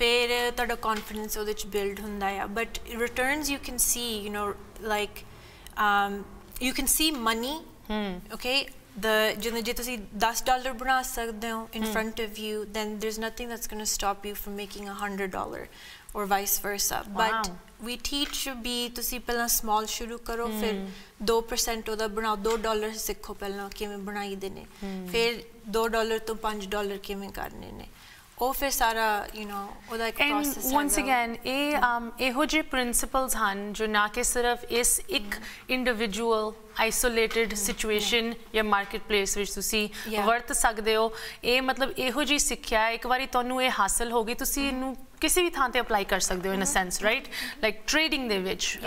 B: ਫਿਰ ਤੁਹਾਡਾ ਕੌਨਫੀਡੈਂਸ ਉਹਦੇ ਚ ਬਿਲਡ ਹੁੰਦਾ ਆ but returns you can see you know like um you can see money okay the ਜਦੋਂ ਜੇ ਤੁਸੀਂ 10 ਡਾਲਰ ਬਣਾ ਸਕਦੇ ਹੋ in front of you then there's nothing that's going to stop you from making a 100 dollar or vice versa but
A: Wow.
B: we teach ਵੀ ਤੁਸੀਂ ਪਹਿਲਾਂ small ਸ਼ੁਰੂ ਕਰੋ ਫਿਰ 2% ਉਹਦਾ ਬਣਾਓ 2 ਡਾਲਰ ਸਿੱਖੋ ਪਹਿਲਾਂ ਕਿਵੇਂ ਬਣਾਈਦੇ ਨੇ ਫਿਰ 2 ਡਾਲਰ ਤੋਂ 5 ਡਾਲਰ ਕਿਵੇਂ ਕਰਨੇ ਨੇ ਉਹ ਫਿਰ ਸਾਰਾ ਯੂ نو ਉਹਦਾ ਇੱਕ
A: ਐਂਡ
B: ਪ੍ਰੋਸੈਸ
A: ਵਾਂਸ ਅਗੇਨ ਇਹ um, ਇਹੋ ਜਿਹੇ ਪ੍ਰਿੰਸੀਪਲਸ ਹਨ ਜੋ ਨਾ ਕਿ ਸਿਰਫ ਇਸ ਇੱਕ ਇੰਡੀਵਿਜੂਅਲ ਆਈਸੋਲੇਟਡ ਸਿਚੁਏਸ਼ਨ ਜਾਂ ਮਾਰਕੀਟ ਪਲੇਸ ਵਿੱਚ ਤੁਸੀਂ
B: Yeah.
A: ਵਰਤ ਸਕਦੇ ਹੋ ਇਹ ਮਤਲਬ ਇਹੋ ਜਿਹੀ ਸਿੱਖਿਆ ਹੈ, ਇੱਕ ਵਾਰੀ ਤੁਹਾਨੂੰ ਇਹ ਹਾਸਲ ਹੋ ਗਈ ਤੁਸੀਂ ਇਹਨੂੰ ਕਿਸੇ ਵੀ ਥਾਂ ਤੇ ਅਪਲਾਈ ਕਰ ਸਕਦੇ ਹੋ in a sense right like trading ਦੇ ਵਿੱਚ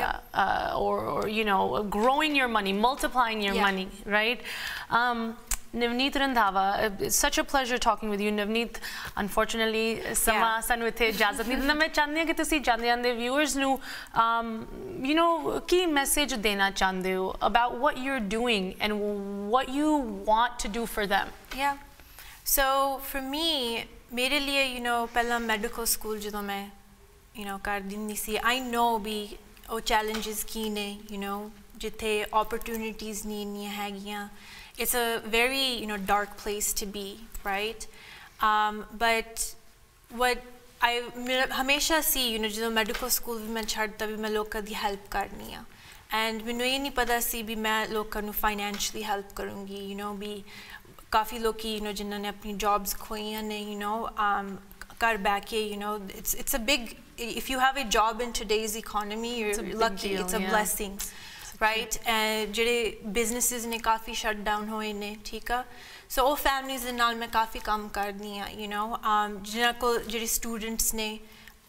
A: or or you know growing your money multiplying your
B: Yeah.
A: Money right? Um, Navneet Randhawa, uh, it's such a pleasure talking with you. Navneet, unfortunately, ਸਮਾਂ ਸਾਨੂੰ ਇੱਥੇ ਇਜਾਜ਼ਤ ਨਹੀਂ ਦਿੰਦਾ ਮੈਂ ਚਾਹੁੰਦੀ ਹਾਂ ਕਿ ਤੁਸੀਂ ਜਾਂਦੇ ਜਾਂਦੇ ਵਿਊਅਰਸ ਨੂੰ um, you know Ki message ਦੇਣਾ ਚਾਹੁੰਦੇ ਹੋ about what you're doing and what you want to do for them.
B: Yeah. So for me, ਮੇਰੇ ਲਈ you know ਪਹਿਲਾਂ medical school ਜਦੋਂ ਮੈਂ you know ਕਰ ਦਿੰਦੀ ਸੀ I know ਵੀ ਉਹ challenges ਕੀ ਨੇ you know ਜਿੱਥੇ opportunities ਨਹੀਂ ਇੰਨੀਆਂ ਹੈਗੀਆਂ It's a very you know dark place to be right um, but what I ਮੇਰਾ ਹਮੇਸ਼ਾ ਸੀ you know ਜਦੋਂ ਮੈਡੀਕਲ ਸਕੂਲ ਵੀ ਮੈਂ ਛੱਡਤਾ ਵੀ ਮੈਂ ਲੋਕਾਂ ਦੀ ਹੈਲਪ ਕਰਨੀ ਆ ਐਂਡ ਮੈਨੂੰ ਇਹ ਨਹੀਂ ਪਤਾ ਸੀ ਵੀ ਮੈਂ ਲੋਕਾਂ ਨੂੰ ਫਾਈਨੈਂਸ਼ਲੀ ਹੈਲਪ ਕਰੂੰਗੀ you know ਵੀ ਕਾਫੀ ਲੋਕੀ you know ਜਿਨ੍ਹਾਂ ਨੇ ਆਪਣੀ ਜੌਬਸ ਖੋਈਆਂ ਨੇ you know um, ਘਰ ਬਹਿ ਕੇ you know it's it's a big if you have a job in today's economy you're
A: a big
B: lucky
A: deal,
B: it's a
A: yeah.
B: blessing right ਜਿਹੜੇ ਬਿਜ਼ਨੈਸਸ ਨੇ ਕਾਫੀ ਸ਼ਟ ਡਾਊਨ ਹੋਏ ਨੇ ਠੀਕ ਆ ਸੋ ਉਹ ਫੈਮਲੀਜ਼ ਦੇ ਨਾਲ ਮੈਂ ਕਾਫੀ ਕੰਮ ਕਰਦੀ ਆ ਯੂ نو um ਜਿਹਨਾਂ ਕੋਲ ਜਿਹੜੇ ਸਟੂਡੈਂਟਸ ਨੇ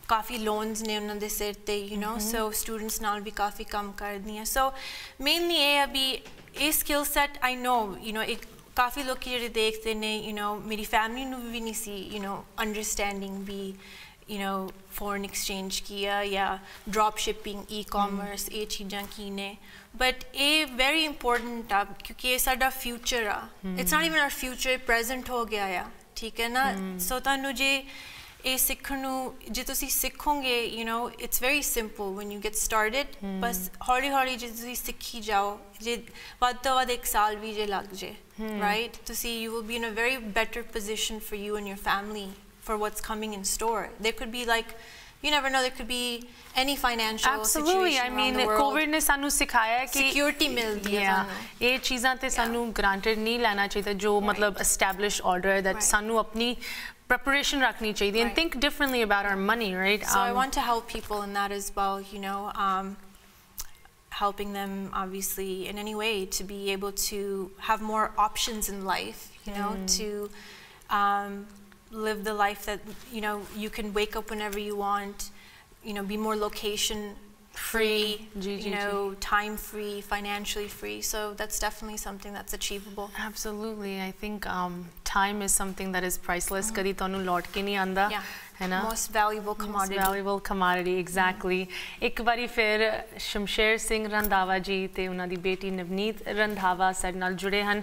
B: ਕਾਫੀ ਲੋਨਸ ਨੇ ਉਹਨਾਂ ਦੇ ਸਿਰ ਤੇ ਯੂ نو ਸੋ ਸਟੂਡੈਂਟਸ ਨਾਲ ਵੀ ਕਾਫੀ ਕੰਮ ਕਰਦੀ ਆ ਸੋ ਮੇਨਲੀ ਇਹ ਆ ਵੀ ਇਹ skill set I know you know ਇੱਕ ਕਾਫੀ ਲੋਕੀ ਜਿਹੜੇ ਦੇਖਦੇ ਨੇ ਯੂ نو ਮੇਰੀ ਫੈਮਿਲੀ ਨੂੰ ਵੀ ਨਹੀਂ ਸੀ you know understanding we you know foreign exchange ਕੀ ਆ ਜਾਂ drop shipping e-commerce ਇਹ ਚੀਜ਼ਾਂ ਕੀ ਨੇ But ਇਹ very important ਆ ਕਿਉਂਕਿ ਇਹ ਸਾਡਾ future ਆ it's not even our future present ਹੋ ਗਿਆ ਆ ਠੀਕ ਹੈ ਨਾ ਸੋ ਤੁਹਾਨੂੰ ਜੇ ਇਹ ਸਿੱਖਣ ਨੂੰ ਜੇ ਤੁਸੀਂ ਸਿੱਖੋਗੇ you know it's very simple when you get started ਬਸ ਹੌਲੀ ਹੌਲੀ ਜੇ ਤੁਸੀਂ ਸਿੱਖੀ ਜਾਓ ਜੇ ਵੱਧ ਤੋਂ ਵੱਧ ਇੱਕ ਸਾਲ ਵੀ ਜੇ ਲੱਗ ਜੇ right ਤੁਸੀਂ you will be in a very better position for you and your family for what's coming in store. There could be like, you never know, there could be any financial
A: Absolutely.
B: situation
A: I
B: around
A: mean,
B: the world.
A: COVID ਨੇ ਸਾਨੂੰ ਸਿਖਾਇਆ ਹੈ ਕਿ
B: Security ਮਿਲਦੀ ਹੈ
A: Yeah.
B: ਸਾਨੂੰ।
A: ਇਹ ਚੀਜ਼ਾਂ ਤੇ ਸਾਨੂੰ ਗ੍ਰਾਂਟਡ ਨਹੀਂ ਲੈਣਾ ਚਾਹੀਦਾ ਜੋ ਮਤਲਬ established order ਹੈ that
B: Right.
A: ਸਾਨੂੰ ਆਪਣੀ preparation ਰੱਖਣੀ ਚਾਹੀਦੀ and
B: Right.
A: think differently about our money, right?
B: So I
A: Um,
B: want to help people in that as well, you know, um, helping them obviously in any way to be able to have more options in life, you know, to um, live the life that you know you can wake up whenever you want you know be more location free
A: G -G
B: you know time free financially free. So that's definitely something that's achievable.
A: Absolutely. I think um, time is something that is priceless. Mm-hmm. Kadi tonu lot
B: anda
A: ਹੈ ਨਾ
B: Most valuable
A: Most
B: commodity.
A: valuable commodity exactly. ਇੱਕ ਵਾਰੀ ਫਿਰ ਸ਼ਮਸ਼ੇਰ ਸਿੰਘ ਰੰਧਾਵਾ ਜੀ ਤੇ ਉਹਨਾਂ ਦੀ ਬੇਟੀ ਨਵਨੀਤ ਰੰਧਾਵਾ ਸਾਡੇ ਨਾਲ ਜੁੜੇ ਹਨ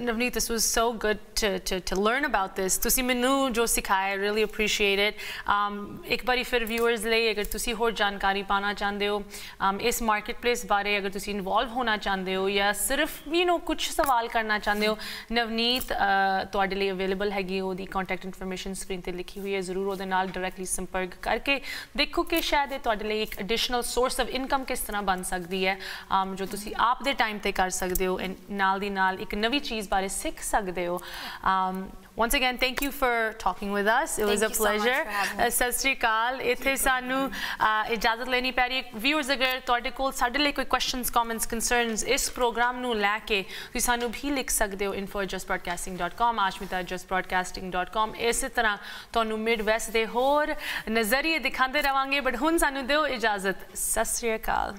A: Navneet this was so good to to to learn about this. ਤੁਸੀਂ ਮੈਨੂੰ ਜੋ ਸਿਖਾਇਆ appreciate it. Um, ਇੱਕ ਵਾਰੀ ਫਿਰ viewers ਲਈ ਅਗਰ ਤੁਸੀਂ ਹੋਰ ਜਾਣਕਾਰੀ ਪਾਣਾ ਚਾਹੁੰਦੇ ਹੋ um, ਇਸ marketplace ਬਾਰੇ ਅਗਰ ਤੁਸੀਂ ਇਨਵੋਲਵ ਹੋਣਾ ਚਾਹੁੰਦੇ ਹੋ ਜਾਂ ਸਿਰਫ you know ਕੁਝ ਸਵਾਲ ਕਰਨਾ ਚਾਹੁੰਦੇ ਹੋ ਨਵਨੀਤ ਤੁਹਾਡੇ ਲਈ ਅਵੇਲੇਬਲ ਹੈਗੀ ਉਹਦੀ ਕੰਟੈਕਟ ਇਨਫੋਰਮੇਸ਼ਨ ਸਕਰੀਨ ਤੇ ਲਿਖੀ ਹੋਈ ਹੈ। ਜ਼ਰੂਰ ਉਹਦੇ ਨਾਲ ਡਾਇਰੈਕਟਲੀ ਸੰਪਰਕ ਕਰਕੇ ਦੇਖੋ ਕਿ ਸ਼ਾਇਦ ਇਹ ਤੁਹਾਡੇ ਲਈ ਇੱਕ ਐਡੀਸ਼ਨਲ ਸੋਰਸ ਆਫ ਇਨਕਮ ਕਿਸ ਤਰ੍ਹਾਂ ਬਣ ਸਕਦੀ ਹੈ ਆਮ ਜੋ ਤੁਸੀਂ ਆਪ ਦੇ ਟਾਈਮ ਤੇ ਕਰ ਸਕਦੇ ਹੋ and ਨਾਲ ਦੀ ਨਾਲ ਇੱਕ ਨਵੀਂ ਚੀਜ਼ ਬਾਰੇ ਸਿੱਖ ਸਕਦੇ ਹੋ। Um, once again, thank you for talking with us. It was
B: Thank
A: a
B: you so much
A: pleasure.
B: for having me.
A: Uh, Sat Sri ਅਕਾਲ ਇੱਥੇ ਸਾਨੂੰ ਅ, ਇਜਾਜ਼ਤ ਲੈਣੀ ਪੈ ਰਹੀ ਹੈ ਵਿਊਅਰਸ ਅਗਰ ਤੁਹਾਡੇ ਕੋਲ ਸਾਡੇ ਲਈ ਕੋਈ ਕੁਐਸਚਨਸ ਕਮੈਂਟਸ ਕਨਸਰਨਸ ਇਸ ਪ੍ਰੋਗਰਾਮ ਨੂੰ ਲੈ ਕੇ ਤੁਸੀਂ ਸਾਨੂੰ ਵੀ ਲਿਖ ਸਕਦੇ ਹੋ info@justbroadcasting.com ashmita@justbroadcasting.com ਇਸੇ ਤਰ੍ਹਾਂ ਤੁਹਾਨੂੰ ਮਿਡ ਵੈਸਟ ਦੇ ਹੋਰ ਨਜ਼ਰੀਏ ਦਿਖਾਉਂਦੇ ਰਵਾਂਗੇ ਬਟ ਹੁਣ ਸਾਨੂੰ ਦਿਓ ਇਜਾਜ਼ਤ ਸਤਿ ਸ੍ਰੀ ਅਕਾਲ